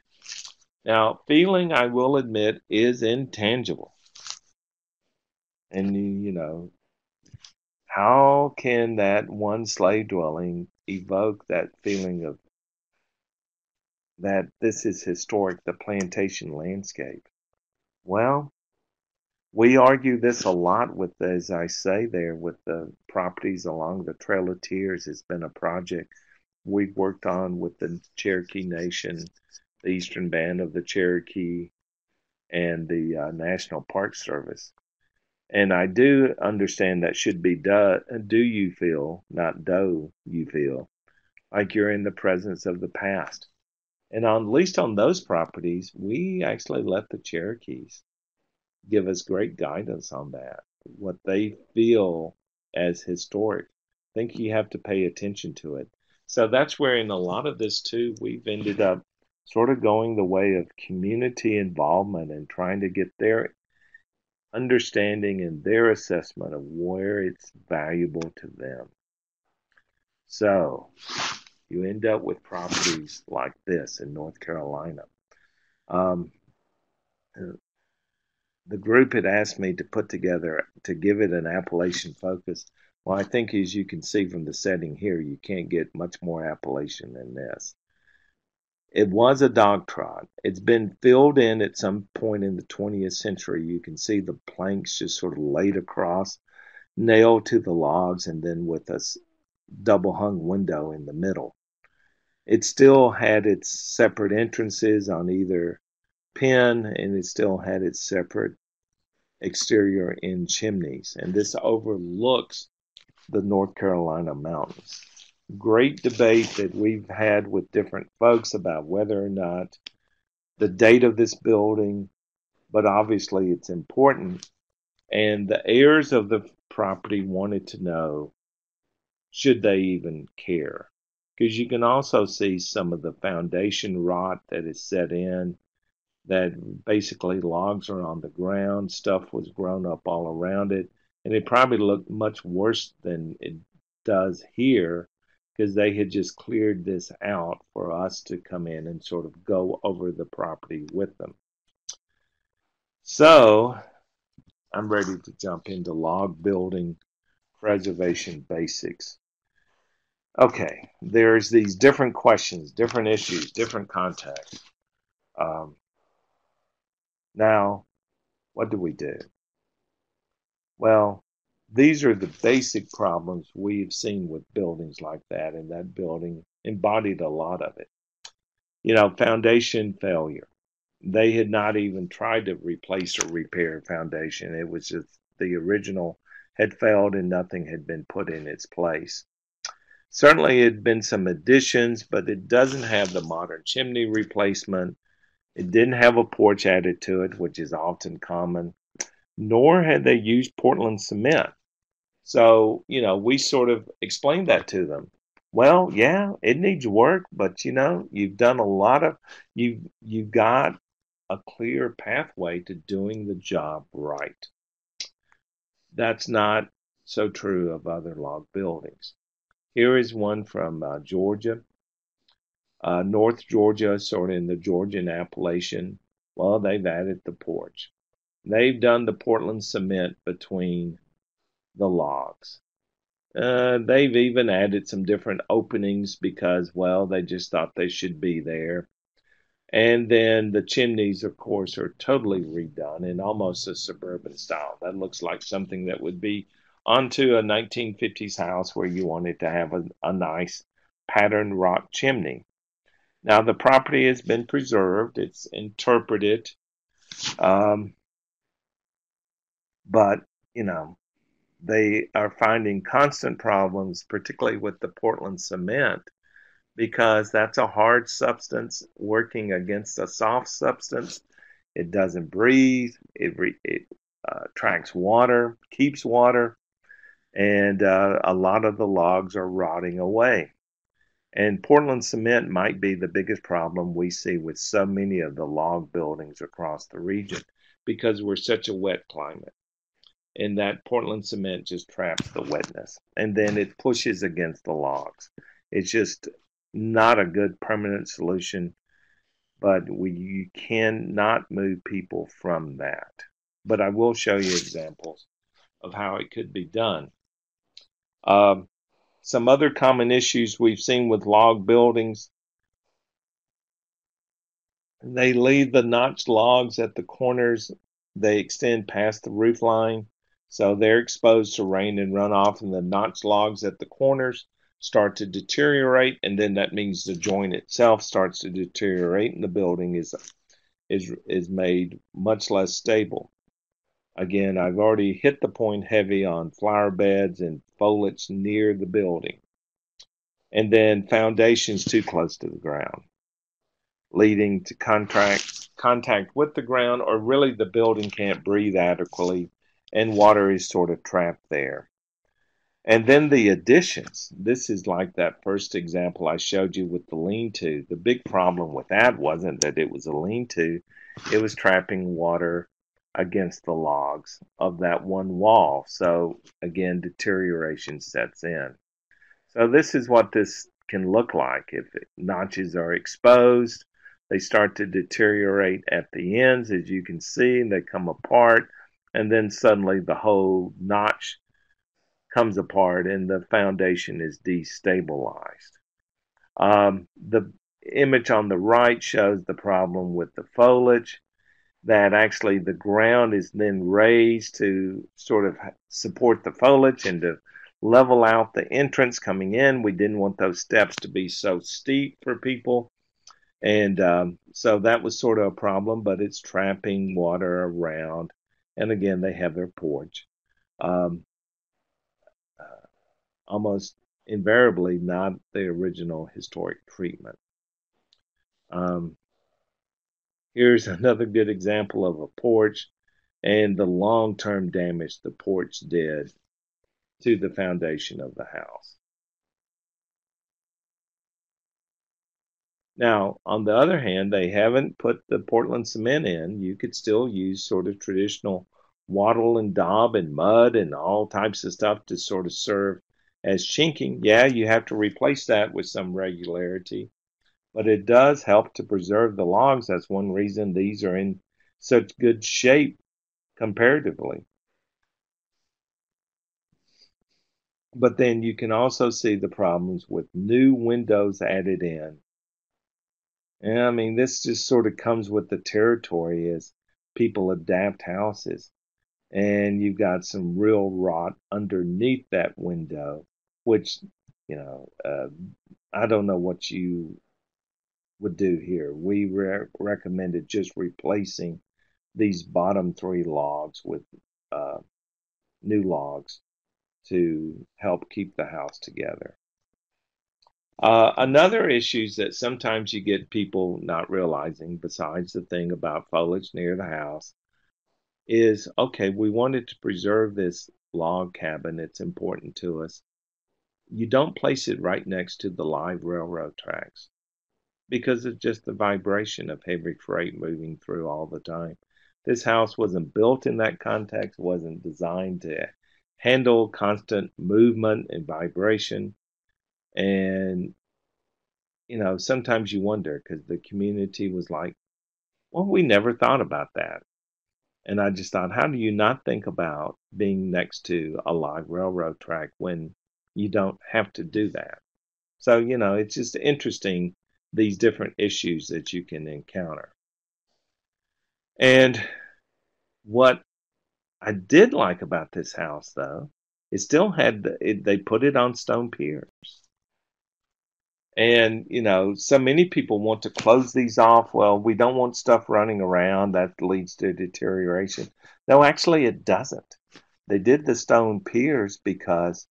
Now, feeling, I will admit, is intangible. And, you know, how can that one slave dwelling evoke that feeling of that this is historic, the plantation landscape? Well, we argue this a lot with, as I say there, with the properties along the Trail of Tears. It's been a project we've worked on with the Cherokee Nation, the Eastern Band of the Cherokee, and the uh, National Park Service. And I do understand that should be do, do you feel, not do you feel, like you're in the presence of the past. And on, at least on those properties, we actually let the Cherokees give us great guidance on that. What they feel as historic. I think you have to pay attention to it. So that's where, in a lot of this, too, we've ended up sort of going the way of community involvement and trying to get their understanding and their assessment of where it's valuable to them. So, you end up with properties like this in North Carolina. Um, the group had asked me to put together to give it an Appalachian focus. Well, I think as you can see from the setting here, you can't get much more Appalachian than this. It was a dog trot. It's been filled in at some point in the 20th century. You can see the planks just sort of laid across, nailed to the logs, and then with a double hung window in the middle. It still had its separate entrances on either pen, and it still had its separate exterior in chimneys. And this overlooks the North Carolina mountains. Great debate that we've had with different folks about whether or not the date of this building, but obviously it's important. And the heirs of the property wanted to know should they even care? Because you can also see some of the foundation rot that is set in, that basically logs are on the ground, stuff was grown up all around it, and it probably looked much worse than it does here because they had just cleared this out for us to come in and sort of go over the property with them. So I'm ready to jump into log building preservation basics. Okay, there's these different questions, different issues, different contexts. Um, now, what do we do? Well, these are the basic problems we've seen with buildings like that, and that building embodied a lot of it. You know, foundation failure. They had not even tried to replace or repair foundation. It was just the original had failed and nothing had been put in its place. Certainly, it had been some additions, but it doesn't have the modern chimney replacement. It didn't have a porch added to it, which is often common, nor had they used Portland cement. So, you know, we sort of explained that to them. Well, yeah, it needs work, but you know, you've done a lot of you you've got a clear pathway to doing the job right. That's not so true of other log buildings. Here is one from uh, Georgia, uh, North Georgia, sort of in the Georgian Appalachian. Well, they've added the porch. They've done the Portland cement between the logs. Uh, they've even added some different openings because, well, they just thought they should be there. And then the chimneys, of course, are totally redone in almost a suburban style. That looks like something that would be onto a 1950s house where you wanted to have a, a nice patterned rock chimney. Now, the property has been preserved, it's interpreted, um, but, you know, they are finding constant problems, particularly with the Portland cement, because that's a hard substance working against a soft substance. It doesn't breathe, it, re- it uh, tracks water, keeps water, and uh, a lot of the logs are rotting away. And Portland cement might be the biggest problem we see with so many of the log buildings across the region because we're such a wet climate and that Portland cement just traps the wetness and then it pushes against the logs. It's just not a good permanent solution, but we you cannot move people from that. But I will show you examples of how it could be done. Um, some other common issues we've seen with log buildings. They leave the notched logs at the corners. They extend past the roof line. So they're exposed to rain and runoff, and the notched logs at the corners start to deteriorate, and then that means the joint itself starts to deteriorate, and the building is is is made much less stable. Again, I've already hit the point heavy on flower beds and foliage near the building, and then foundations too close to the ground, leading to contact contact with the ground, or really the building can't breathe adequately and water is sort of trapped there. And then the additions. This is like that first example I showed you with the lean to. The big problem with that wasn't that it was a lean to, it was trapping water against the logs of that one wall. So again, deterioration sets in. So this is what this can look like. If notches are exposed, they start to deteriorate at the ends, as you can see, they come apart and then suddenly the whole notch comes apart and the foundation is destabilized. Um, the image on the right shows the problem with the foliage, that actually the ground is then raised to sort of support the foliage and to level out the entrance coming in. We didn't want those steps to be so steep for people. And um, so that was sort of a problem, but it's trapping water around and again they have their porch. Um, uh, almost invariably not the original historic treatment. Um, here's [laughs] another good example of a porch and the long term damage the porch did to the foundation of the house. Now, on the other hand, they haven't put the Portland cement in. You could still use sort of traditional wattle and daub and mud and all types of stuff to sort of serve as chinking. Yeah, you have to replace that with some regularity, but it does help to preserve the logs. That's one reason these are in such good shape comparatively. But then you can also see the problems with new windows added in. And I mean, this just sort of comes with the territory as people adapt houses. And you've got some real rot underneath that window, which, you know, uh, I don't know what you would do here. We re- recommended just replacing these bottom three logs with uh, new logs to help keep the house together. Uh, another issue is that sometimes you get people not realizing, besides the thing about foliage near the house, is okay, we wanted to preserve this log cabin. It's important to us. You don't place it right next to the live railroad tracks because of just the vibration of heavy freight moving through all the time. This house wasn't built in that context, wasn't designed to handle constant movement and vibration. And, you know, sometimes you wonder because the community was like, well, we never thought about that. And I just thought, how do you not think about being next to a log railroad track when you don't have to do that? So, you know, it's just interesting these different issues that you can encounter. And what I did like about this house, though, it still had the, it, they put it on stone piers. And, you know, so many people want to close these off. Well, we don't want stuff running around that leads to deterioration. No, actually, it doesn't. They did the stone piers because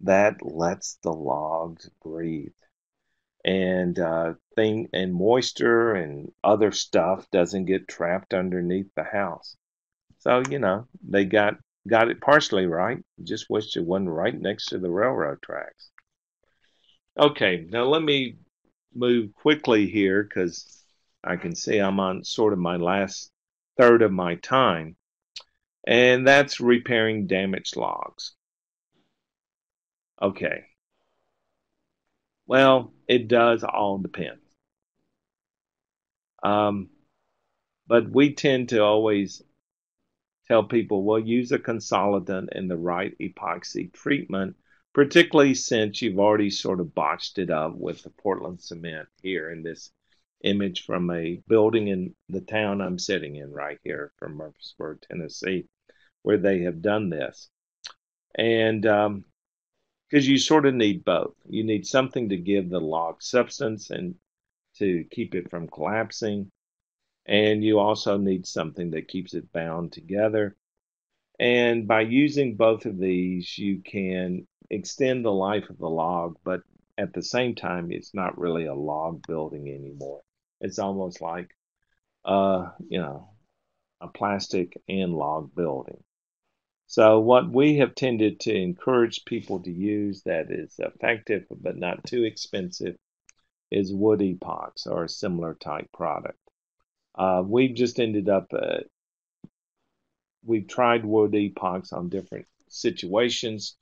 that lets the logs breathe and uh, thing and moisture and other stuff doesn't get trapped underneath the house. So you know they got got it partially right. Just wish it wasn't right next to the railroad tracks. Okay, now let me move quickly here because I can see I'm on sort of my last third of my time, and that's repairing damaged logs. Okay. Well, it does all depend. Um, but we tend to always tell people, well, use a consolidant and the right epoxy treatment, particularly since you've already sort of botched it up with the Portland cement here in this image from a building in the town I'm sitting in right here from Murfreesboro, Tennessee, where they have done this. And um, because you sort of need both. You need something to give the log substance and to keep it from collapsing. And you also need something that keeps it bound together. And by using both of these, you can extend the life of the log, but at the same time, it's not really a log building anymore. It's almost like, uh, you know, a plastic and log building. So, what we have tended to encourage people to use that is effective but not too expensive is WoodEpox or a similar type product. Uh, we've just ended up, uh, we've tried WoodEpox on different situations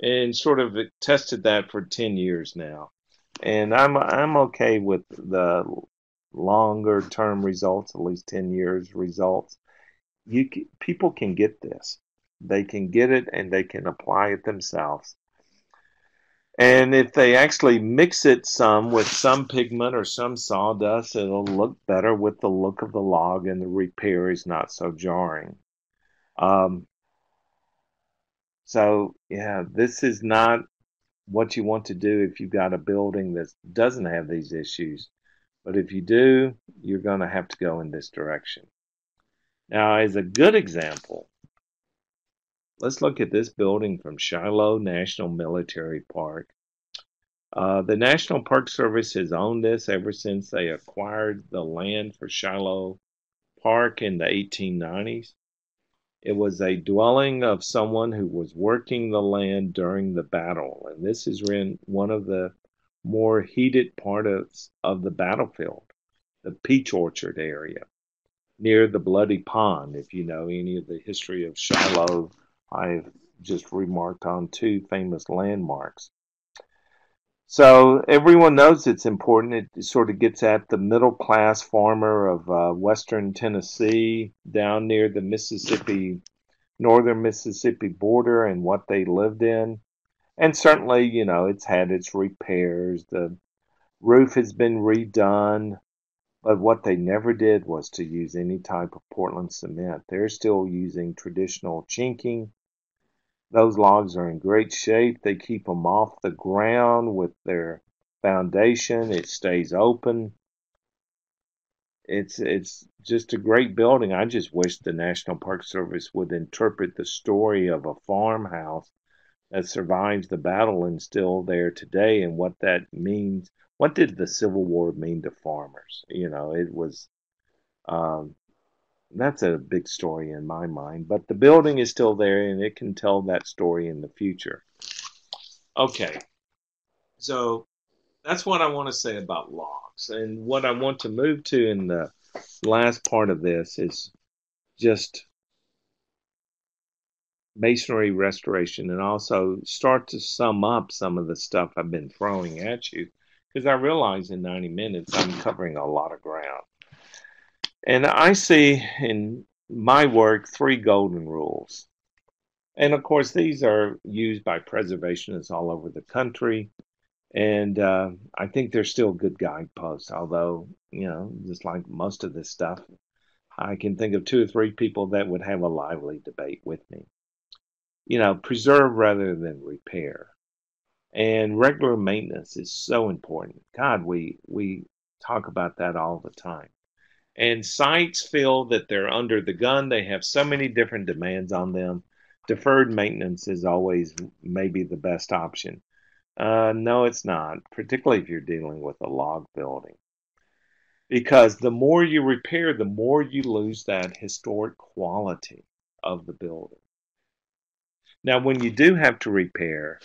and sort of tested that for 10 years now. And I'm, I'm okay with the longer term results, at least 10 years results. You people can get this. They can get it and they can apply it themselves. And if they actually mix it some with some pigment or some sawdust, it'll look better with the look of the log and the repair is not so jarring. Um, so, yeah, this is not what you want to do if you've got a building that doesn't have these issues. But if you do, you're going to have to go in this direction. Now, as a good example, Let's look at this building from Shiloh National Military Park. Uh, the National Park Service has owned this ever since they acquired the land for Shiloh Park in the 1890s. It was a dwelling of someone who was working the land during the battle, and this is in one of the more heated parts of the battlefield, the Peach Orchard area, near the Bloody Pond. If you know any of the history of Shiloh I've just remarked on two famous landmarks. So everyone knows it's important. It sort of gets at the middle class farmer of uh, western Tennessee down near the Mississippi, northern Mississippi border and what they lived in. And certainly, you know, it's had its repairs. The roof has been redone. But what they never did was to use any type of Portland cement. They're still using traditional chinking. Those logs are in great shape. They keep them off the ground with their foundation. It stays open. It's it's just a great building. I just wish the National Park Service would interpret the story of a farmhouse that survives the battle and still there today and what that means what did the Civil War mean to farmers? You know, it was um, that's a big story in my mind. But the building is still there, and it can tell that story in the future. Okay, so that's what I want to say about logs, and what I want to move to in the last part of this is just masonry restoration and also start to sum up some of the stuff I've been throwing at you because I realize in 90 minutes I'm covering a lot of ground. And I see in my work three golden rules. And of course, these are used by preservationists all over the country. And uh, I think they're still good guideposts, although, you know, just like most of this stuff, I can think of two or three people that would have a lively debate with me. You know, preserve rather than repair and regular maintenance is so important. God, we we talk about that all the time. And sites feel that they're under the gun. They have so many different demands on them. Deferred maintenance is always maybe the best option. Uh, no, it's not, particularly if you're dealing with a log building. Because the more you repair, the more you lose that historic quality of the building. Now, when you do have to repair,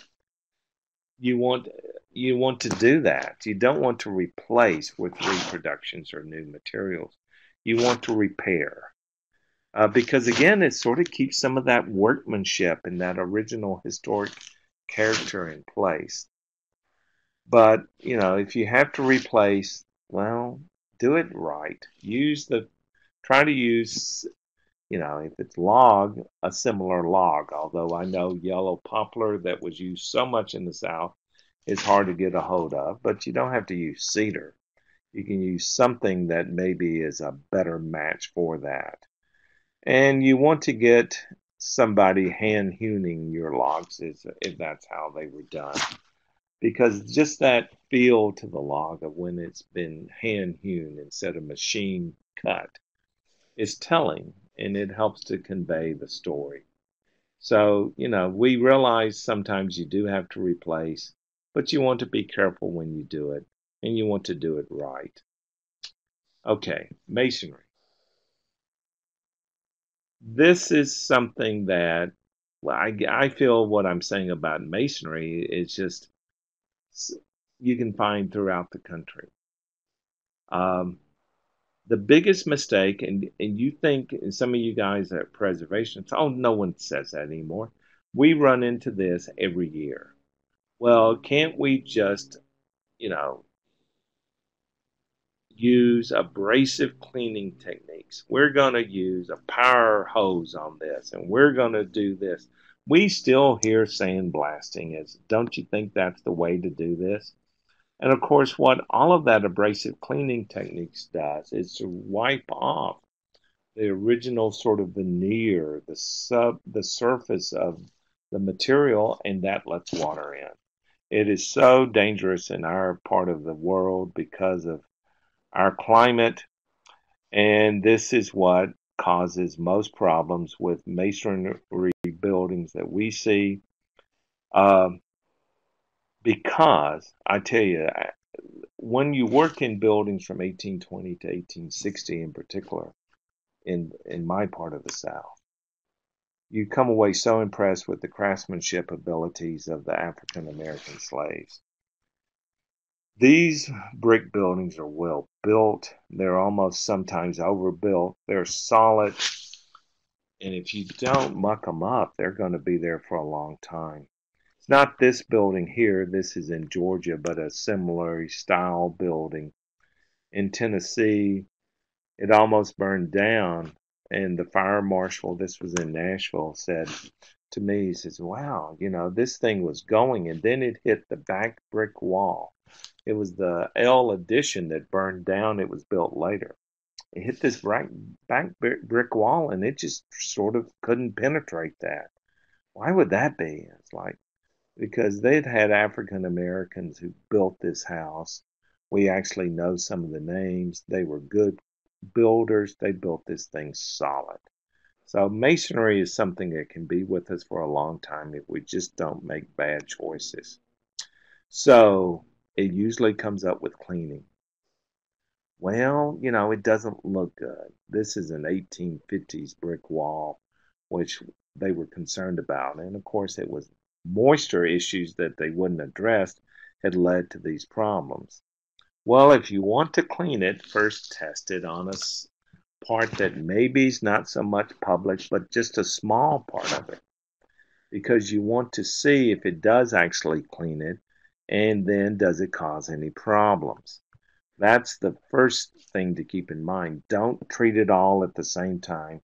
you want you want to do that. You don't want to replace with reproductions or new materials. You want to repair. Uh, because again, it sort of keeps some of that workmanship and that original historic character in place. But, you know, if you have to replace, well, do it right. Use the, try to use you know, if it's log, a similar log. Although I know yellow poplar that was used so much in the South is hard to get a hold of, but you don't have to use cedar. You can use something that maybe is a better match for that. And you want to get somebody hand hewing your logs if that's how they were done. Because just that feel to the log of when it's been hand hewn instead of machine cut is telling and it helps to convey the story. So, you know, we realize sometimes you do have to replace, but you want to be careful when you do it, and you want to do it right. Okay, masonry. This is something that well, I, I feel what I'm saying about masonry is just you can find throughout the country. Um, the biggest mistake, and, and you think, and some of you guys at preservation, oh, no one says that anymore. We run into this every year. Well, can't we just, you know, use abrasive cleaning techniques? We're going to use a power hose on this, and we're going to do this. We still hear sandblasting as, don't you think that's the way to do this? And of course, what all of that abrasive cleaning techniques does is to wipe off the original sort of veneer, the sub, the surface of the material, and that lets water in. It is so dangerous in our part of the world because of our climate, and this is what causes most problems with masonry buildings that we see. Um, because I tell you, when you work in buildings from 1820 to 1860 in particular, in in my part of the South, you come away so impressed with the craftsmanship abilities of the African American slaves. These brick buildings are well built. They're almost sometimes overbuilt. They're solid. And if you don't muck them up, they're going to be there for a long time not this building here, this is in Georgia, but a similar style building. In Tennessee, it almost burned down, and the fire marshal, this was in Nashville, said to me, he says, Wow, you know, this thing was going, and then it hit the back brick wall. It was the L addition that burned down, it was built later. It hit this back, brick wall, and it just sort of couldn't penetrate that. Why would that be? It's like, because they'd had African Americans who built this house. We actually know some of the names. They were good builders. They built this thing solid. So masonry is something that can be with us for a long time if we just don't make bad choices. So it usually comes up with cleaning. Well, you know, it doesn't look good. This is an 1850s brick wall, which they were concerned about. And of course, it was moisture issues that they wouldn't address had led to these problems. Well, if you want to clean it, first test it on a part that maybe is not so much public, but just a small part of it. Because you want to see if it does actually clean it, and then does it cause any problems. That's the first thing to keep in mind. Don't treat it all at the same time.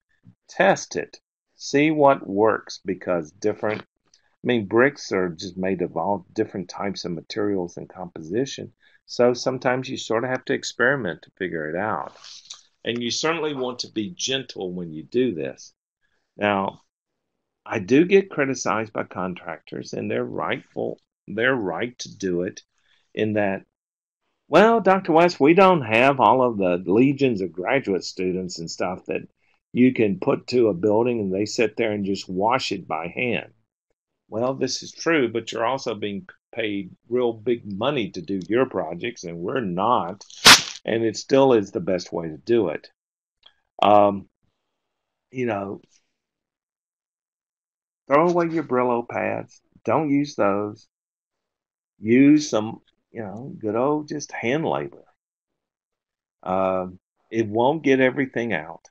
Test it. See what works because different, mean, bricks are just made of all different types of materials and composition. So sometimes you sort of have to experiment to figure it out. And you certainly want to be gentle when you do this. Now, I do get criticized by contractors, and they're rightful, they're right to do it in that, well, Dr. West, we don't have all of the legions of graduate students and stuff that you can put to a building and they sit there and just wash it by hand. Well, this is true, but you're also being paid real big money to do your projects, and we're not and it still is the best way to do it. Um, you know, throw away your Brillo pads. Don't use those. Use some, you know, good old just hand labor. Uh, it won't get everything out.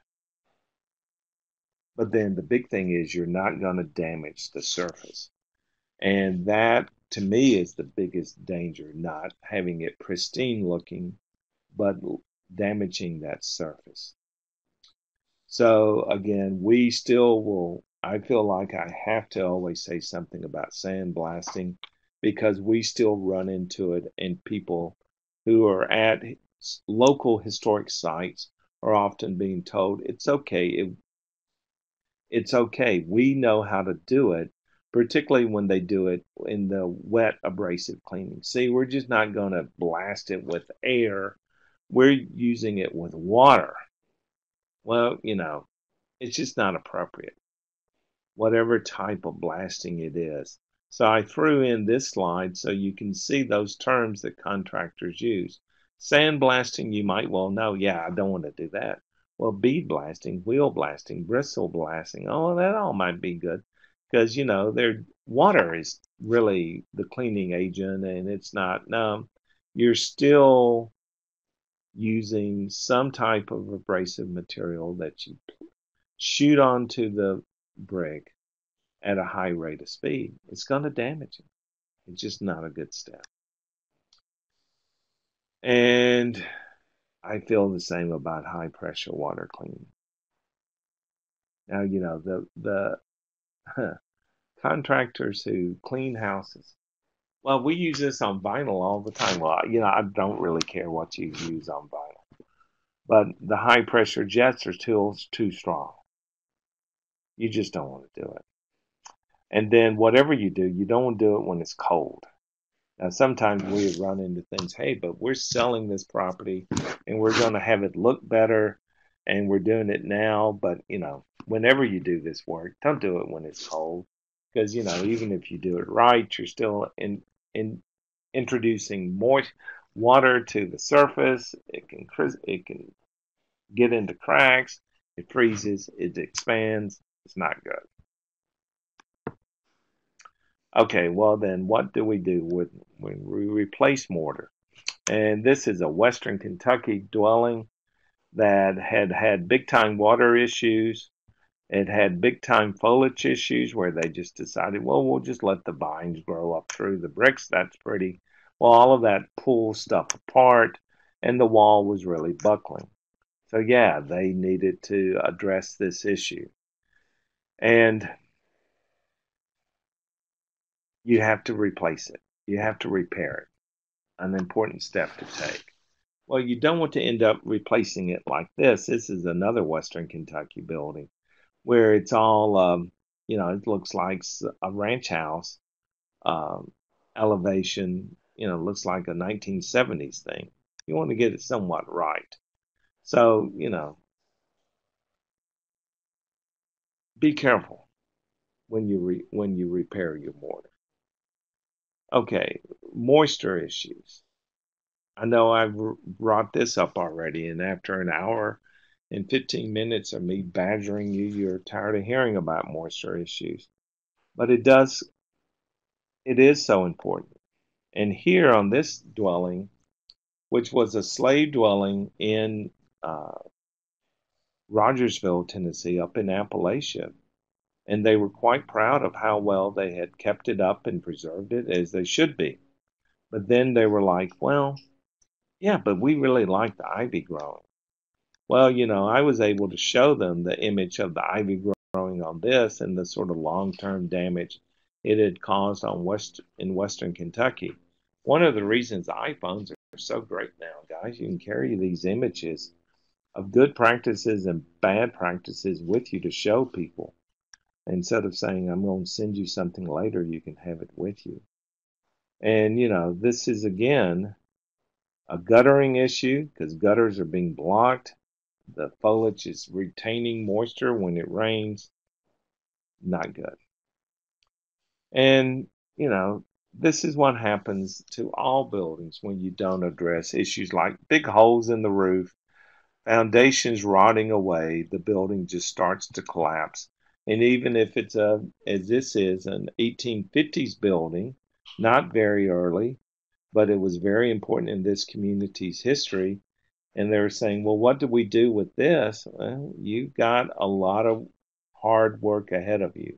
But then the big thing is you're not going to damage the surface. And that, to me, is the biggest danger, not having it pristine looking but damaging that surface. So again, we still will, I feel like I have to always say something about sandblasting because we still run into it and people who are at local historic sites are often being told it's okay. It, it's okay. We know how to do it, particularly when they do it in the wet abrasive cleaning. See, we're just not going to blast it with air we're using it with water. Well, you know, it's just not appropriate, whatever type of blasting it is. So I threw in this slide so you can see those terms that contractors use. Sandblasting, you might well know, yeah, I don't want to do that. Well, bead blasting, wheel blasting, bristle blasting, oh, that all might be good because, you know, their water is really the cleaning agent and it's not, no, you're still using some type of abrasive material that you shoot onto the brick at a high rate of speed, it's going to damage it. It's just not a good step. And I feel the same about high pressure water cleaning. Now, you know, the, the contractors who clean houses, well, we use this on vinyl all the time. Well, you know, I don't really care what you use on vinyl, but the high pressure jets are too too strong. You just don't want to do it. And then whatever you do, you don't want to do it when it's cold. Now, sometimes we run into things. Hey, but we're selling this property, and we're going to have it look better, and we're doing it now. But you know, whenever you do this work, don't do it when it's cold because you know even if you do it right you're still in in introducing moist water to the surface. It can it can get into cracks. It freezes. It expands. It's not good. Okay, well then, what do we do with when we replace mortar? And this is a Western Kentucky dwelling that had had big time water issues. It had big time foliage issues where they just decided, well, we'll just let the vines grow up through the bricks. That's pretty. Well, all of that pulled stuff apart, and the wall was really buckling. So, yeah, they needed to address this issue. And you have to replace it. You have to repair it. An important step to take. Well, you don't want to end up replacing it like this. This is another Western Kentucky building where it's all, um, you know, it looks like a ranch house um, elevation, you know, looks like a 1970s thing. You want to get it somewhat right. So, you know, be careful when you re- when you repair your mortar. Okay, moisture issues. I know I've brought this up already, and after an hour and 15 minutes of me badgering you, you're tired of hearing about moisture issues. But it does, it is so important. And here on this dwelling, which was a slave dwelling in uh, Rogersville, Tennessee, up in Appalachia, and they were quite proud of how well they had kept it up and preserved it as they should be. But then they were like, well, yeah, but we really like the ivy growing. Well, you know, I was able to show them the image of the ivy growing on this and the sort of long-term damage it had caused on west in western Kentucky. One of the reasons iPhones are so great now, guys, you can carry these images of good practices and bad practices with you to show people. Instead of saying, I'm going to send you something later, you can have it with you. And, you know, this is again a guttering issue because gutters are being blocked. The foliage is retaining moisture when it rains. Not good. And, you know, this is what happens to all buildings when you don't address issues like big holes in the roof, foundations rotting away, the building just starts to collapse. And even if it's a, as this is, an 1850s building, not very early, but it was very important in this community's history. And they were saying, well, what do we do with this? Well, you've got a lot of hard work ahead of you.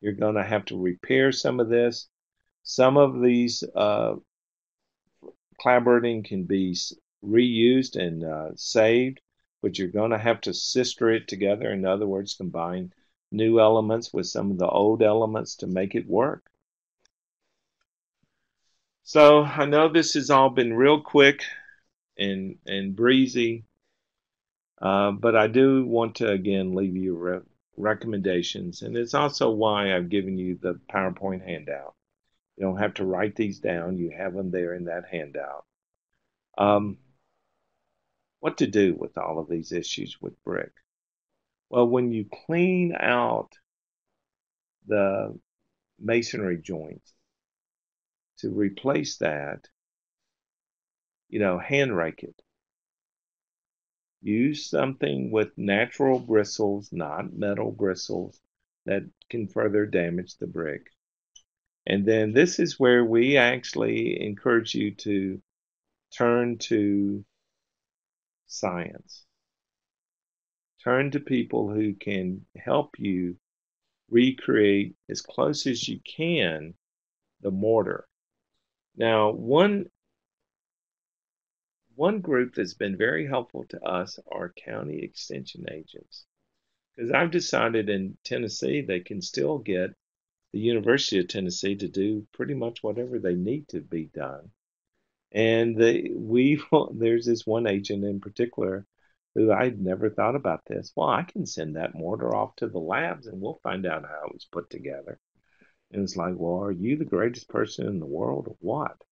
You're going to have to repair some of this. Some of these uh, clapboarding can be reused and uh, saved, but you're going to have to sister it together. In other words, combine new elements with some of the old elements to make it work. So I know this has all been real quick and and breezy, uh, but I do want to again leave you re- recommendations, and it's also why I've given you the PowerPoint handout. You don't have to write these down; you have them there in that handout. Um, what to do with all of these issues with brick? Well, when you clean out the masonry joints to replace that, you know, hand rake it. Use something with natural bristles, not metal bristles that can further damage the brick. And then this is where we actually encourage you to turn to science. Turn to people who can help you recreate as close as you can the mortar. Now, one one group that's been very helpful to us are county extension agents. Because I've decided in Tennessee they can still get the University of Tennessee to do pretty much whatever they need to be done. And they, we [laughs] there's this one agent in particular who I'd never thought about this. Well, I can send that mortar off to the labs and we'll find out how it was put together. And it's like, well, are you the greatest person in the world or what?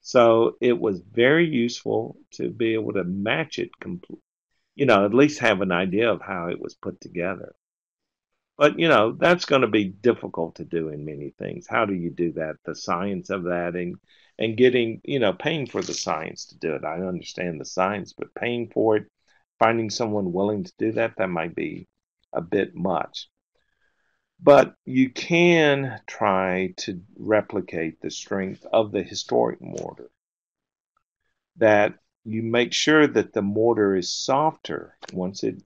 So it was very useful to be able to match it complete, you know, at least have an idea of how it was put together. But, you know, that's going to be difficult to do in many things. How do you do that? The science of that and, and getting, you know, paying for the science to do it. I understand the science, but paying for it finding someone willing to do that, that might be a bit much. But you can try to replicate the strength of the historic mortar. That you make sure that the mortar is softer once it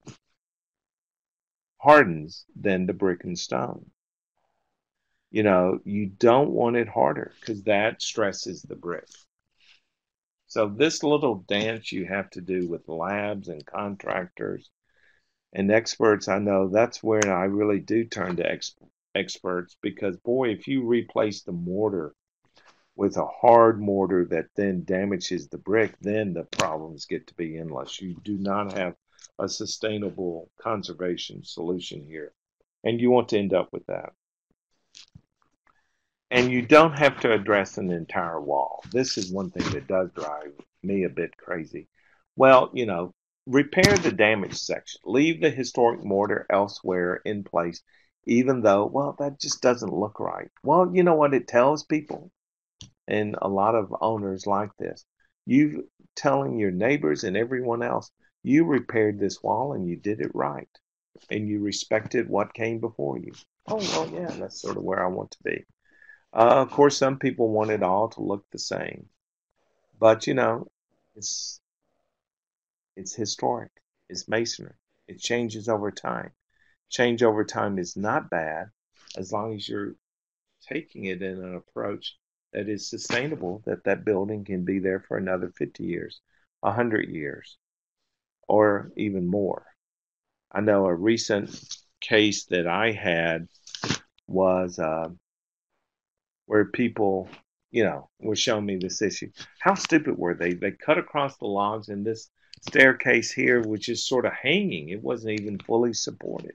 hardens than the brick and stone. You know, you don't want it harder because that stresses the brick. So this little dance you have to do with labs and contractors and experts, I know that's where I really do turn to ex- experts because, boy, if you replace the mortar with a hard mortar that then damages the brick, then the problems get to be endless. You do not have a sustainable conservation solution here. And you want to end up with that. And you don't have to address an entire wall. This is one thing that does drive me a bit crazy. Well, you know, repair the damaged section, leave the historic mortar elsewhere in place, even though, well, that just doesn't look right. Well, you know what it tells people? And a lot of owners like this. You telling your neighbors and everyone else, you repaired this wall and you did it right. And you respected what came before you. Oh, well, yeah, that's sort of where I want to be. Uh, of course, some people want it all to look the same. But, you know, it's it's historic. It's masonry. It changes over time. Change over time is not bad as long as you're taking it in an approach that is sustainable, that that building can be there for another 50 years, 100 years, or even more. I know a recent case that I had was uh, where people, you know, were showing me this issue. How stupid were they? They cut across the logs in this staircase here, which is sort of hanging. It wasn't even fully supported.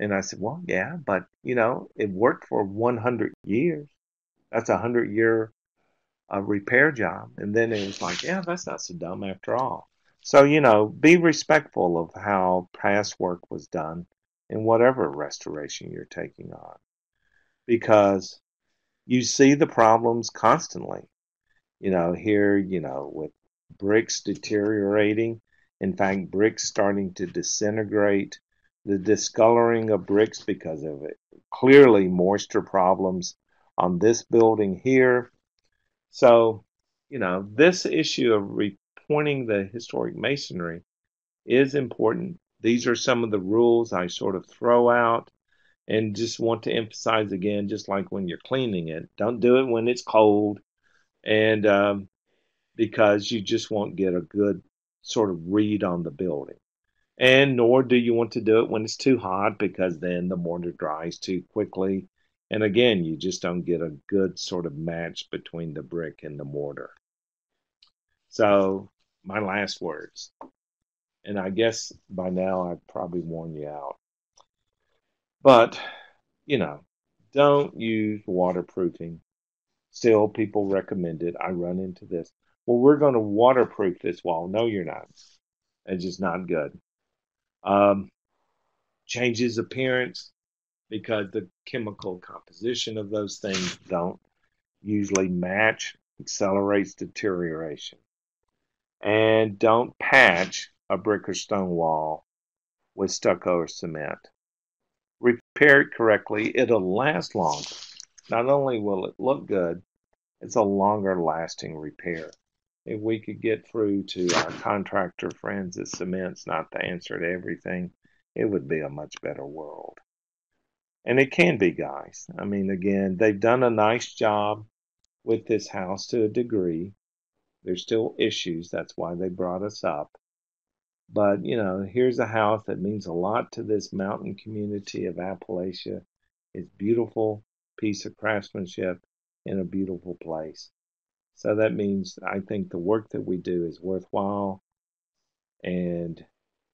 And I said, well, yeah, but you know, it worked for 100 years. That's a 100 year uh, repair job. And then it was like, yeah, that's not so dumb after all. So, you know, be respectful of how past work was done in whatever restoration you're taking on. Because you see the problems constantly. You know, here, you know, with bricks deteriorating, in fact, bricks starting to disintegrate, the discoloring of bricks because of it. Clearly, moisture problems on this building here. So, you know, this issue of repointing the historic masonry is important. These are some of the rules I sort of throw out and just want to emphasize again, just like when you're cleaning it, don't do it when it's cold. And um, because you just won't get a good sort of read on the building. And nor do you want to do it when it's too hot because then the mortar dries too quickly. And again, you just don't get a good sort of match between the brick and the mortar. So, my last words, and I guess by now I've probably worn you out, but you know, don't use waterproofing. Still, people recommend it. I run into this well, we're going to waterproof this wall. No, you're not. It's just not good. Um, changes appearance because the chemical composition of those things don't usually match, accelerates deterioration. And don't patch a brick or stone wall with stucco or cement. Repair it correctly, it'll last longer. Not only will it look good, it's a longer lasting repair if we could get through to our contractor friends that cement's not the answer to everything, it would be a much better world. And it can be, guys. I mean, again, they've done a nice job with this house to a degree. There's still issues. That's why they brought us up. But, you know, here's a house that means a lot to this mountain community of Appalachia. It's beautiful piece of craftsmanship in a beautiful place. So that means I think the work that we do is worthwhile and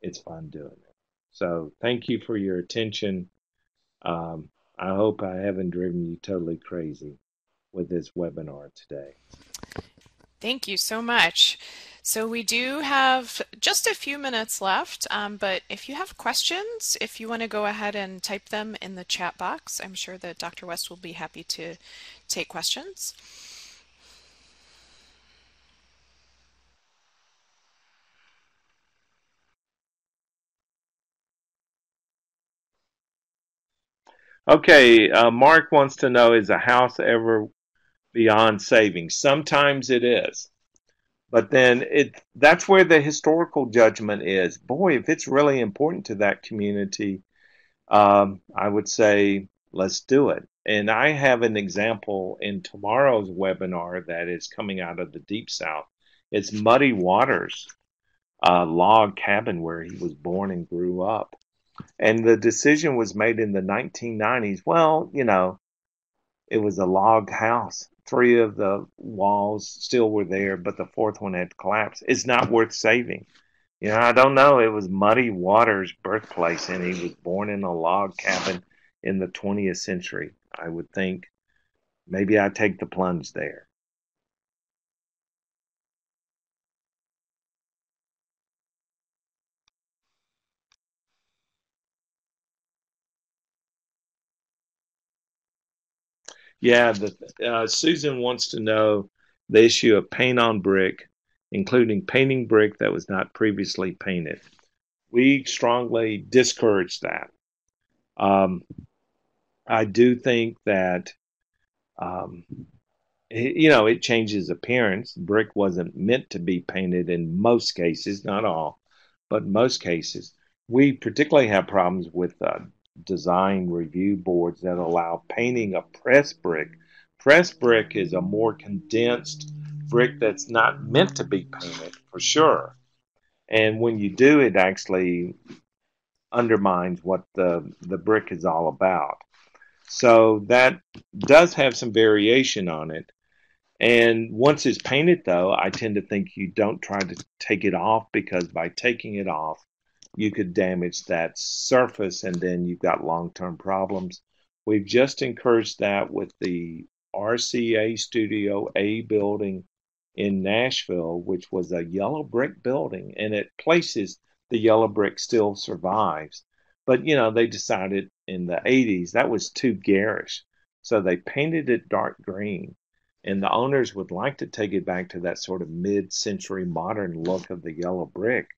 it's fun doing it. So thank you for your attention. Um, I hope I haven't driven you totally crazy with this webinar today. Thank you so much. So we do have just a few minutes left, um, but if you have questions, if you want to go ahead and type them in the chat box, I'm sure that Dr. West will be happy to take questions. Okay, uh, Mark wants to know is a house ever beyond saving? Sometimes it is. But then it that's where the historical judgment is. Boy, if it's really important to that community, um, I would say let's do it. And I have an example in tomorrow's webinar that is coming out of the Deep South. It's Muddy Waters uh, log cabin where he was born and grew up. And the decision was made in the 1990s. Well, you know, it was a log house. Three of the walls still were there, but the fourth one had collapsed. It's not worth saving. You know, I don't know. It was Muddy Waters' birthplace, and he was born in a log cabin in the 20th century. I would think maybe I take the plunge there. Yeah, the, uh, Susan wants to know the issue of paint on brick, including painting brick that was not previously painted. We strongly discourage that. Um, I do think that, um, it, you know, it changes appearance. Brick wasn't meant to be painted in most cases, not all, but most cases. We particularly have problems with uh, design review boards that allow painting a press brick. Press brick is a more condensed brick that's not meant to be painted for sure. And when you do, it actually undermines what the, the brick is all about. So that does have some variation on it. And once it's painted, though, I tend to think you don't try to take it off because by taking it off, you could damage that surface and then you've got long term problems. We've just encouraged that with the RCA Studio A building in Nashville, which was a yellow brick building, and at places the yellow brick still survives. But you know, they decided in the 80s that was too garish. So they painted it dark green. And the owners would like to take it back to that sort of mid century modern look of the yellow brick.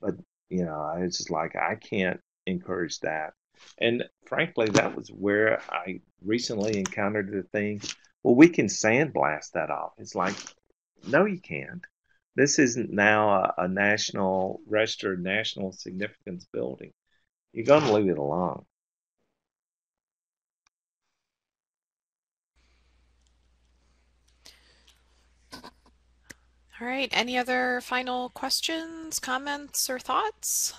But you know, I it's just like I can't encourage that. And frankly, that was where I recently encountered the thing. Well, we can sandblast that off. It's like, no, you can't. This isn't now a, a national registered national significance building. You're going to leave it alone. All right, any other final questions, comments, or thoughts?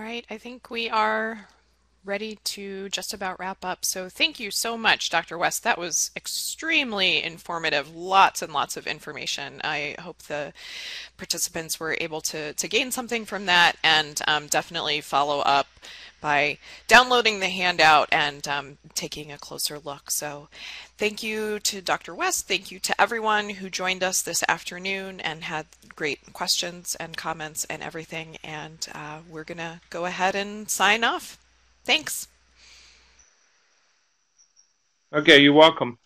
All right, I think we are ready to just about wrap up. So thank you so much, Dr. West. That was extremely informative, lots and lots of information. I hope the participants were able to, to gain something from that and um, definitely follow up by downloading the handout and um, taking a closer look. So thank you to Dr. West. Thank you to everyone who joined us this afternoon and had great questions and comments and everything. And uh, we're going to go ahead and sign off. Thanks. Okay, you're welcome.